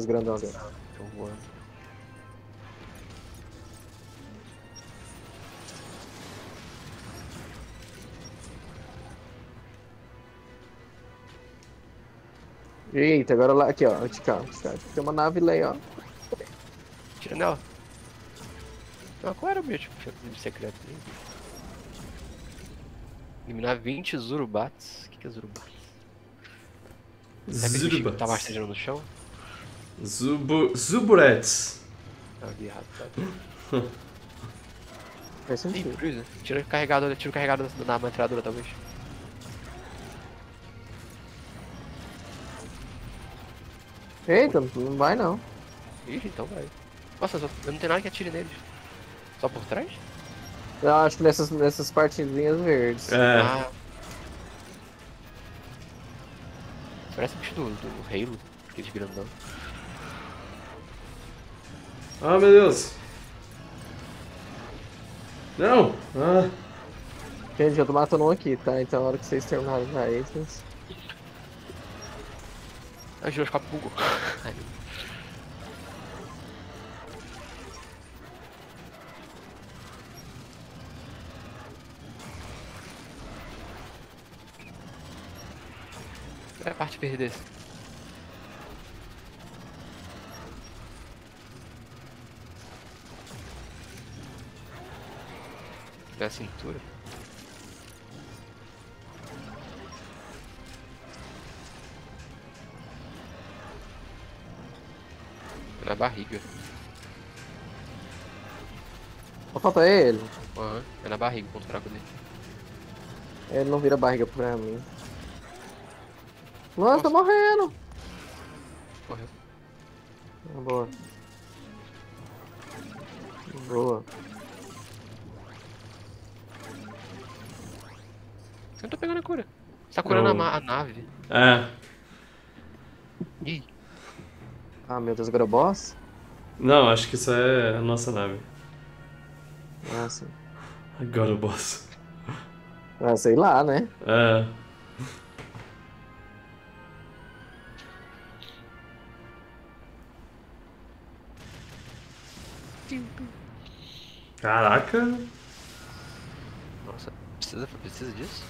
Os grandão. Tô voando. Eita, agora lá. Aqui, ó. Ó. Tem uma nave lá, aí, ó. Tira nela. Não, qual era o objetivo de secreto? Eliminar 20 Zurubats. O que, que é Zurubats? Zurubats. Tá martejando no chão? Zubu... Zuburets. Ah, vi errado, tá? Faz Ih, sentido. Cruiser. Tira o carregador, tira o carregador da na metralhadora, talvez. Eita, não vai não. Ih, então vai. Nossa, só- eu não tenho nada que atire neles. Só por trás? Eu acho que nessas, nessas partezinhas verdes. É. Ah. Parece o bicho do, do Halo, aquele grandão. Ah, meu Deus. Não. Ah. Gente, eu tô matando um aqui, tá? Então a hora que vocês terminarem aí, vocês... Ah, o giroscópio bugou. É a parte verde a cintura? Na barriga. Só falta ele. Aham, é na barriga o ponto fraco dele. Ele não vira barriga pra mim. Mano, tá morrendo. Morreu. Ah, nave. É. Ih, Ah, meu Deus, agora é o boss? Não, acho que isso é a nossa nave. Nossa. Agora o boss. Ah, sei lá, né? É. Caraca. nossa, precisa, precisa disso?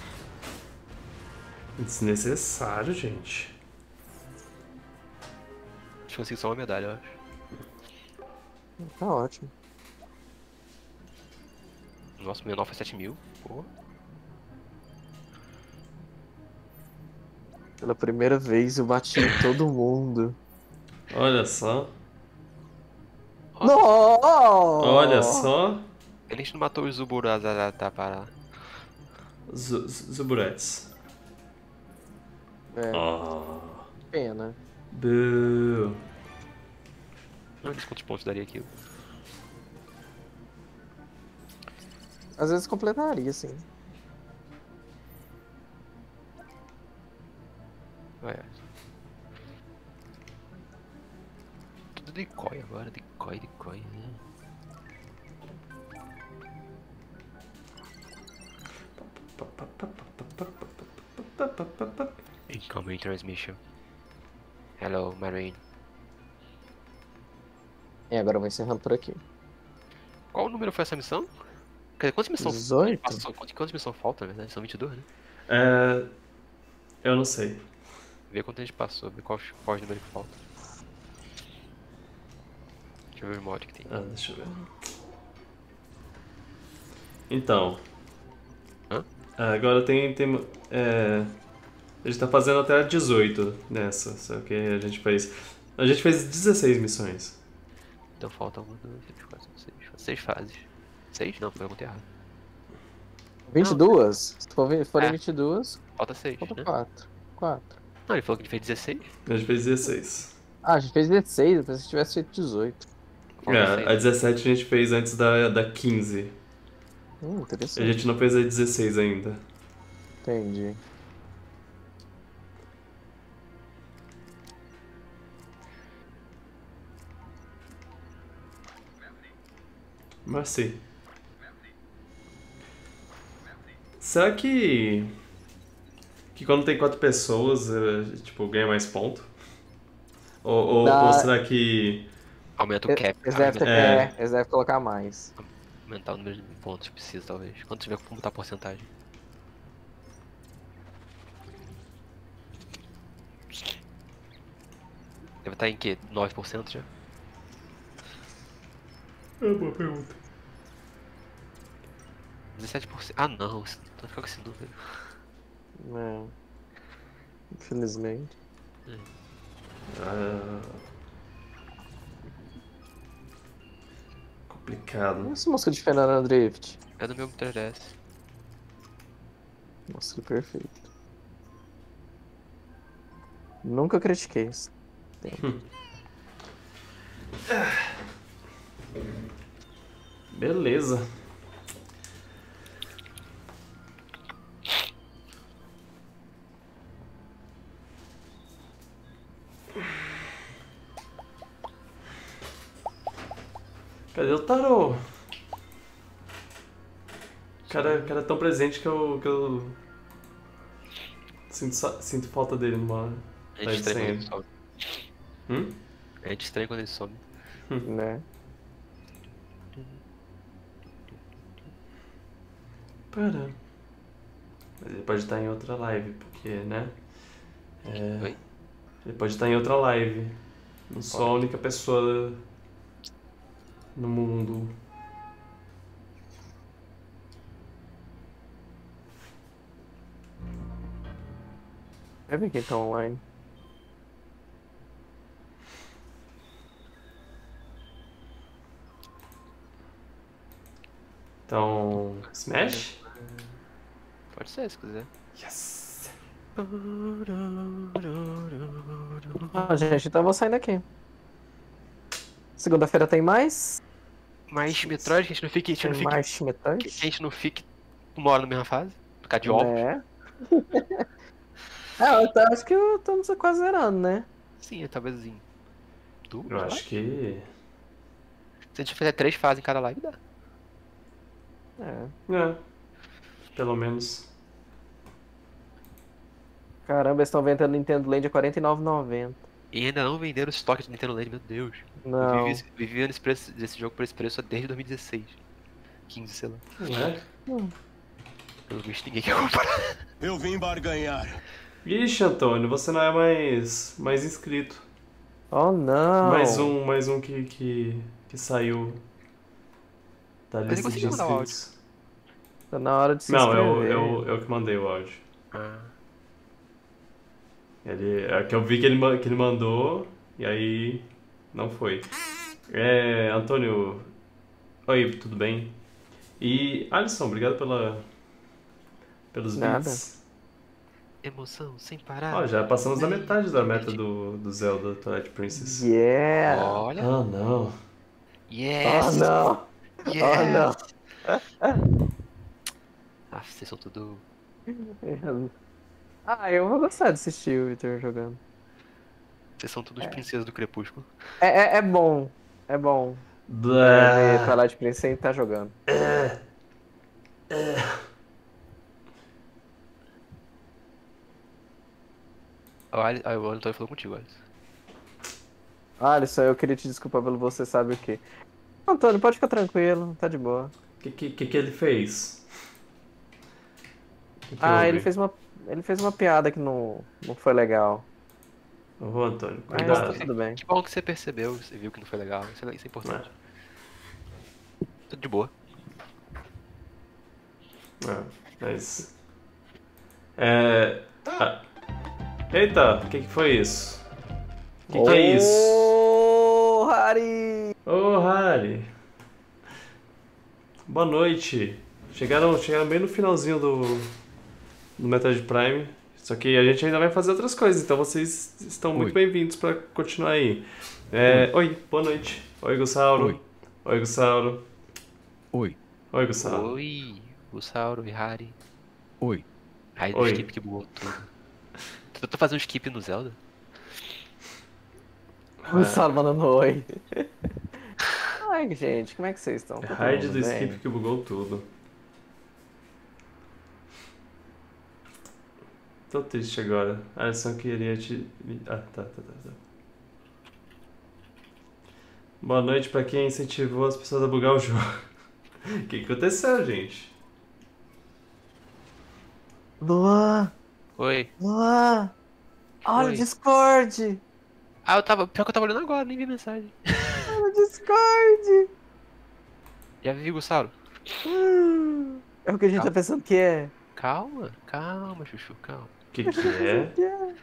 Desnecessário, gente. Acho que consegui só uma medalha, eu acho. Tá ótimo. Nossa, o menor foi 7 mil. Pô. Pela primeira vez eu bati em todo mundo. Olha só. Nossa! Olha só. A gente não matou os Zuburazarata para. É, Oh. pena. Boo. Quantos pontos daria aquilo. Às vezes completaria, sim. Ué. Tudo decoy agora, decoy, decoy, né? Incoming transmission. Hello, Marine. E agora eu vou encerrando por aqui. Qual número foi essa missão? Quer dizer, quantas missões 18? passou? Quantas, quantas missões faltam, na verdade? São 22, né? É. Eu não sei. Vê quanto a gente passou, vê qual, qual número que falta. Deixa eu ver o mod que tem. Ah, deixa eu ver. Então. Hã? Ah, Agora tem. tem é, a gente tá fazendo até 18 nessa, só que a gente fez. A gente fez 16 missões. Então falta uma, duas, três, quatro, cinco, seis. Seis fases. Seis? Não, foi muito errado. 22? Se for, vi- forem É. 22, Falta seis, falta né? 4. 4. Não, ele falou que a gente fez 16. A gente fez 16. Ah, a gente fez 16, eu pensei que tivesse feito 18. Falta É, seis. a 17 a gente fez antes da, da 15. Hum, A interessante. gente não fez a 16 ainda. Entendi. Mas sim. Será que. Que quando tem quatro pessoas, é, tipo, ganha mais ponto? Ou, ou, Dá- ou será que. Aumenta o cap. Eles devem, É. é, eles devem colocar mais. Aumentar o número de pontos que precisa, talvez. Quando tiver como botar a porcentagem. Deve estar em que? 9% já? É uma boa pergunta. 17%. Ah não, isso- não ficar com esse número. É. Infelizmente. Ah, complicado. Essa música de Fernanda Drift. É do meu 3DS. Nossa, perfeito. Nunca critiquei isso. Beleza. Cadê o tarô? Cara, cara é tão presente que eu. que eu. Sinto, sinto falta dele numa. A Tá gente estranha quando ele some. Hum? A gente estranha quando ele some. Né? Para. Mas ele pode estar em outra live, porque, né? É, Oi? ele pode estar em outra live. Não sou a única pessoa no mundo. Vai ver quem tá online. Então. Smash? Pode ser, se quiser. Yes! Ah, gente, então eu vou saindo aqui. Segunda-feira tem mais? Mas Metroid, que a gente não fique. Que a gente não fique, mais que Metroid? a gente não fique uma hora na mesma fase. Ficar de óculos. É. é, eu acho que estamos quase zerando, né? Sim, talvez duas. Eu acho que. Se a gente fizer três fases em cada live, dá. É. É. Pelo menos. Caramba, eles estão vendendo Nintendo Land a R$ 49,90. E ainda não venderam o estoque do Nintendo Land, meu Deus. Eu Não. vivi, vivi nesse preço, desse jogo por esse preço desde 2016. 15, sei lá. É? Pelo visto ninguém quer comprar. Eu vim barganhar. Ixi, Antônio, você não é mais, mais inscrito. Oh, não. Mais um, mais um que, que, que saiu da Mas lista de inscritos. Tá na hora de se Não, eu, inscrever. eu, eu que mandei o áudio. Ah. Ele, é que eu vi que ele, que ele mandou e aí não foi. É, Antônio. Oi, tudo bem? E Alisson, obrigado pela, pelos Nada. bits. Emoção sem parar. Ó, já passamos da metade da meta do, do Zelda Twilight Princess. Yeah! Olha. Ah, não. Oh, Yes! não! yes. Oh, não! Ah, vocês são tudo. Ah, eu vou gostar de assistir o Victor jogando. Vocês são todos princesas do crepúsculo. É, é, é bom. É bom. É, Blá. ver Twilight Princess sem tá jogando. Olha, ah, o Antônio falou contigo, Alisson. Alisson, eu queria te desculpar pelo você sabe o quê. Antônio, pode ficar tranquilo, tá de boa. O que, que, que, que ele fez? Que que Ah, houve? ele fez uma. Ele fez uma piada que não, não foi legal. Ô, Antônio, Mas cuidado. tá tudo bem. Que bom que você percebeu, você viu que não foi legal. Isso é, isso é importante. Tudo de boa. É, mas. É. ah. Eita, o que, que foi isso? O que, que é isso? Ô, Harry! Ô, Harry. Boa noite. Chegaram, chegaram bem no finalzinho do, do Metroid Prime. Só que a gente ainda vai fazer outras coisas, então vocês estão muito bem-vindos pra continuar aí. É, oi. boa noite. Oi, Gussauro. Oi. Oi, Gussauro. Oi. Oi, Gussauro. Oi, Gussauro e Harry. Oi. Aí do Oi. skip que bugou tudo. Fazer um skip no Zelda? O Saro mandando oi. Ai, gente, como é que vocês estão? É Tá raid do bem? skip que bugou tudo. Tô triste agora. Alisson queria te. Ah, tá, tá, tá, tá. Boa noite pra quem incentivou as pessoas a bugar o jogo. O que que aconteceu, gente? Luan! Oi. Luan! Olha Oi. o Discord! Ah, eu tava. Pior que eu tava olhando agora, nem vi mensagem. Olha o Discord! Já vi, Gussauro. Hum, É o que a gente tá Calma. pensando que é. Calma, calma, Chuchu, calma. O que que é? Que é.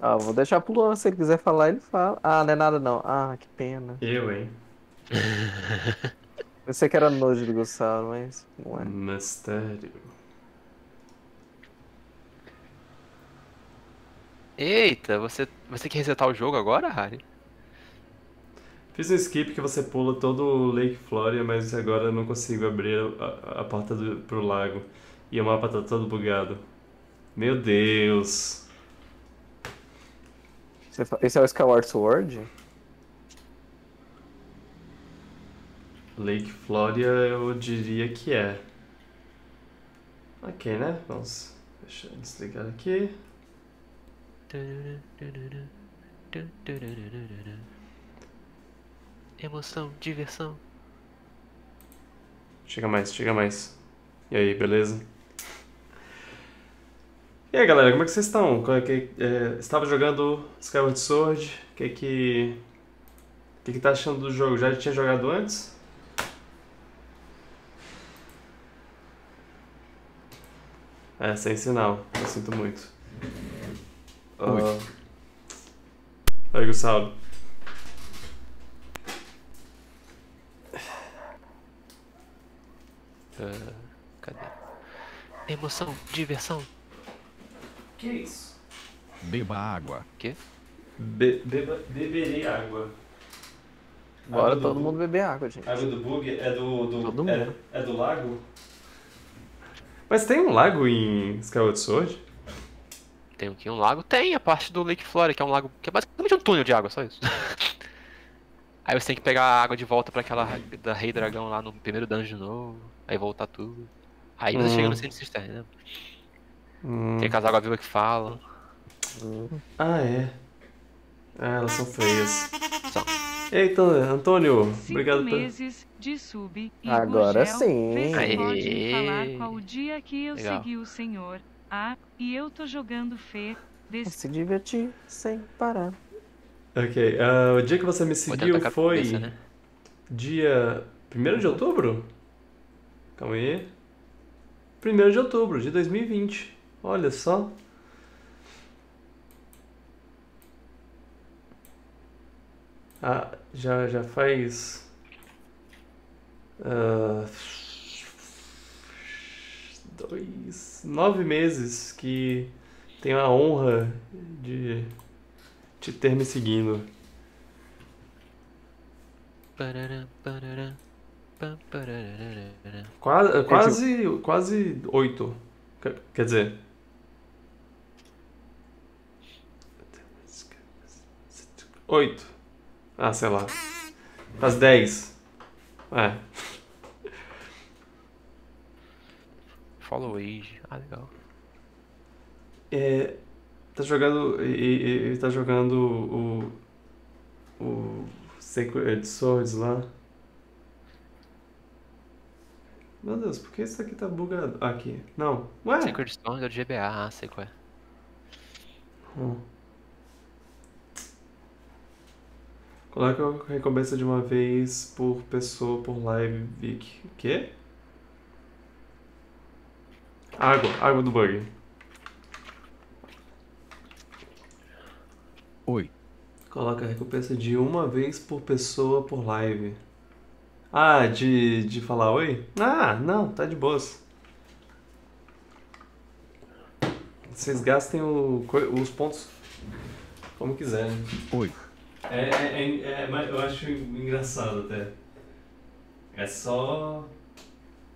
Ah, vou deixar pro Luan, se ele quiser falar, ele fala. Ah, não é nada não. Ah, que pena. Eu, hein? Eu sei que era nojo do Gustavo, mas não é. Mistério. Eita, você, você quer resetar o jogo agora, Harry? Fiz um skip que você pula todo o Lake Floria, mas agora eu não consigo abrir a, a porta do, pro lago. E o mapa tá todo bugado. Meu Deus. Esse é o Skyward Sword? Lake Floria eu diria que é. Ok, né? Vamos. Deixa eu desligar aqui. Emoção, diversão. Chega mais, chega mais. E aí, beleza? E aí, galera, como é que vocês estão? É que- é, estava jogando Skyward Sword. O que que. O que que tá achando do jogo? Já tinha jogado antes? É, sem sinal. Eu sinto muito. Oi. Ah. Oi, Gustavo. Ah, cadê? Emoção, diversão. Que isso? Beba água. Be beba beberei água. Bora do todo mundo beber água, gente. Água do bug é do. do Todo é, mundo. é do lago? Mas tem um lago em Skyward Sword? Tem aqui um lago? Tem, a parte do Lake Flora, que é um lago que é basicamente um túnel de água, só isso. Aí você tem que pegar a água de volta pra aquela da Rei Dragão lá no primeiro dungeon de novo, aí voltar tudo. Aí você Hum. chega no centro cisterna, né? Hum. Tem aquelas águas vivas que falam. Ah, é. Ah, elas são feias. São. Eita, Antônio, Cinco obrigado por. meses de sub e Agora Gugel, sim. Aê. pode falar qual o dia que eu Legal. segui o senhor. Ah, e eu tô jogando Fê. Desse Se divertir sem parar. Ok, ah, o dia que você me seguiu foi cabeça, né? dia 1 de outubro? Calma aí. 1 de outubro de 2020. Olha só. Ah, já, já faz. ah, dois. Nove meses que tenho a honra de te ter me seguindo. Pam, parararara. Quase, quase, quase oito. Quer- Quer dizer. Oito. Ah, sei lá. Faz dez. É. Follow Age. Ah, legal. É, tá jogando. E, e- e tá jogando o. O. Sacred Swords lá. Meu Deus, por que isso aqui tá bugado? Aqui. Não. Ué? Sacred Stones é o GBA, ah, sei qual é. Hum. Coloca a recompensa de uma vez por pessoa por live, Vic. Quê? Água, água do bug. Oi. Coloca a recompensa de uma vez por pessoa por live. Ah, de, de falar oi? Ah, não, tá de boas. Vocês gastem o, os pontos como quiserem. Oi. É, é, é, é, eu acho engraçado até. É só.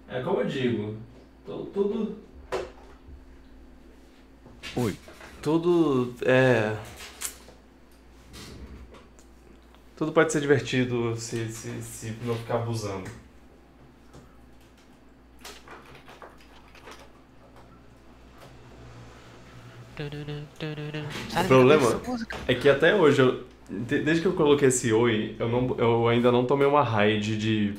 É como eu digo. tu- Tudo. Oi. Tudo é. Tudo pode ser divertido se, se, se não ficar abusando. O problema é que até hoje, eu, de- desde que eu coloquei esse oi, eu, não, eu ainda não tomei uma raid de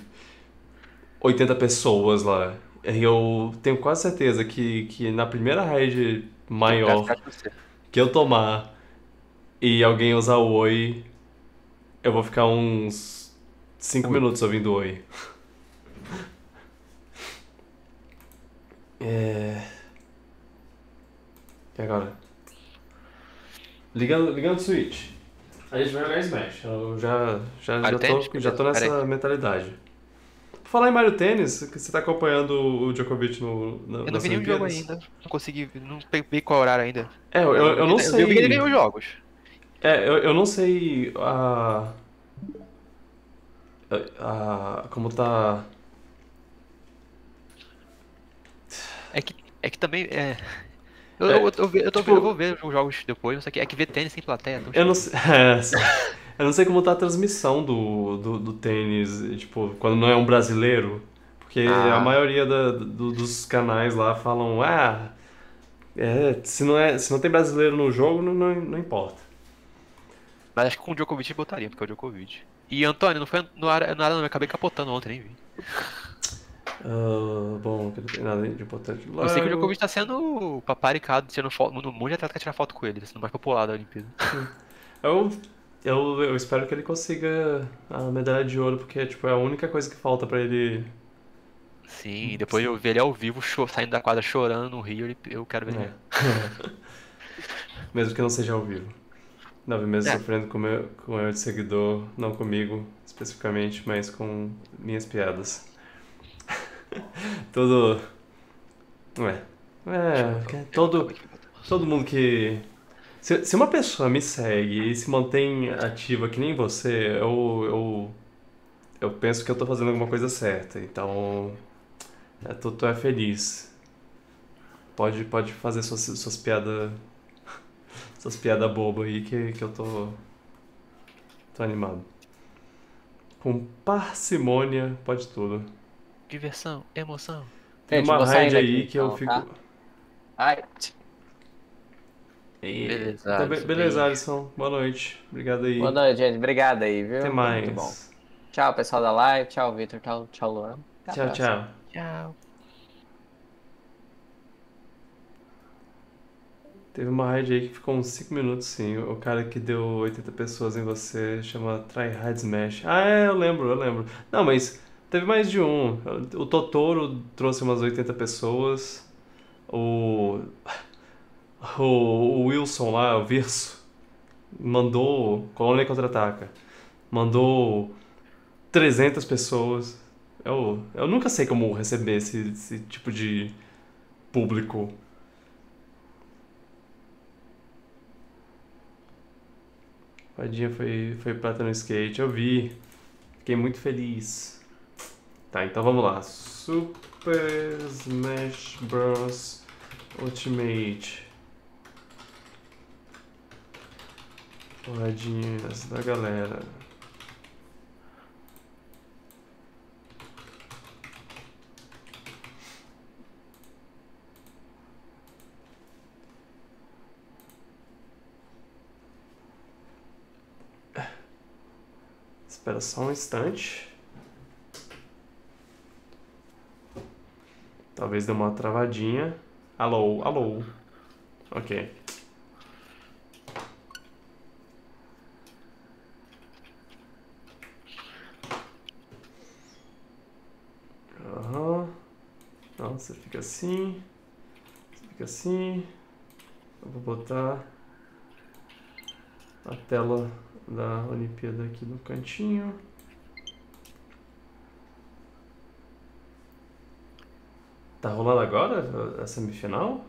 80 pessoas lá. E eu tenho quase certeza que, que na primeira raid maior que eu tomar e alguém usar o oi, eu vou ficar uns 5 Oi. minutos ouvindo oi. É. E agora? Ligando, ligando o Switch. A gente vai jogar Smash. Eu já, já, já, tô, já tô nessa Peraí. mentalidade. Por falar em Mario Tênis, você tá acompanhando o Djokovic no, no, Eu não vi nenhum jogo ainda. Não consegui, não peguei qual horário ainda. É, eu, eu, eu não sei. Eu vi que ele ganhou jogos. É, eu, eu não sei a, a, a- como tá. É que, é que também, é... Eu, É, eu, eu, eu, tô, tipo- eu vou ver os jogos depois, só que é que ver tênis sem plateia. Então, Eu não sei. é, eu não sei como tá a transmissão do, do, do tênis, tipo, quando não é um brasileiro. Porque Ah. a maioria da- do- dos canais lá falam, ah, é, se, não é, se não tem brasileiro no jogo, não, não, não importa. Mas acho que com o Djokovic botaria, porque é o Djokovic. E Antônio, não foi no ar, no não, eu acabei capotando ontem, nem vi. Ah, bom, que não tem nada de importante. Eu sei que o Logo- Djokovic tá sendo paparicado, tirando foto, um monte de atleta quer tirar foto com ele, tá sendo mais popular da Olimpíada. Eu, eu, eu espero que ele consiga a medalha de ouro, porque tipo, é a única coisa que falta pra ele. Sim, depois eu ver ele ao vivo saindo da quadra chorando no Rio, eu quero ver É. ele. Mesmo que não seja ao vivo. Nove meses É. sofrendo com meu, com meu de seguidor, não comigo especificamente, mas com minhas piadas. Todo. Ué. É, que- todo, todo mundo que. Se, se uma pessoa me segue e se mantém ativa que nem você, eu, eu, eu penso que eu tô fazendo alguma coisa certa. Então, é, tu, tu é feliz. Pode, pode fazer suas, suas piadas. Suas piadas bobas aí que, que eu tô. Tô animado. Com parcimônia, pode tudo. Diversão, emoção. Tem Gente, uma vou raid aí que eu então, fico. tá? Ai, Beleza, be- Alisson, beleza. Alisson. Boa noite. Obrigado aí. boa noite, gente. Obrigado aí, viu? Até mais. Muito bom. Tchau, pessoal da live. Tchau, Victor. Tchau, tchau, Luan. Até Tchau, tchau. Tchau. Teve uma raid aí que ficou uns 5 minutos, sim. O cara que deu 80 pessoas em você chama Tryhard Smash. Ah, é, eu lembro, eu lembro. Não, mas teve mais de um. O Totoro trouxe umas 80 pessoas. O. O, Wilson lá, o Verso, mandou. Colônia Contra-Ataca. Mandou 300 pessoas. Eu, eu nunca sei como receber esse, esse tipo de público. Vadinha foi, foi prata no skate, eu vi. Fiquei muito feliz. Tá, então vamos lá. Super Smash Bros. Ultimate. Porradinhas da galera. Espera só um instante. Talvez dê uma travadinha. Alô, alô. Ok. Aham. Não, você fica assim. Você fica assim. Eu vou botar a tela da Olimpíada aqui no cantinho. Tá rolando agora a semifinal?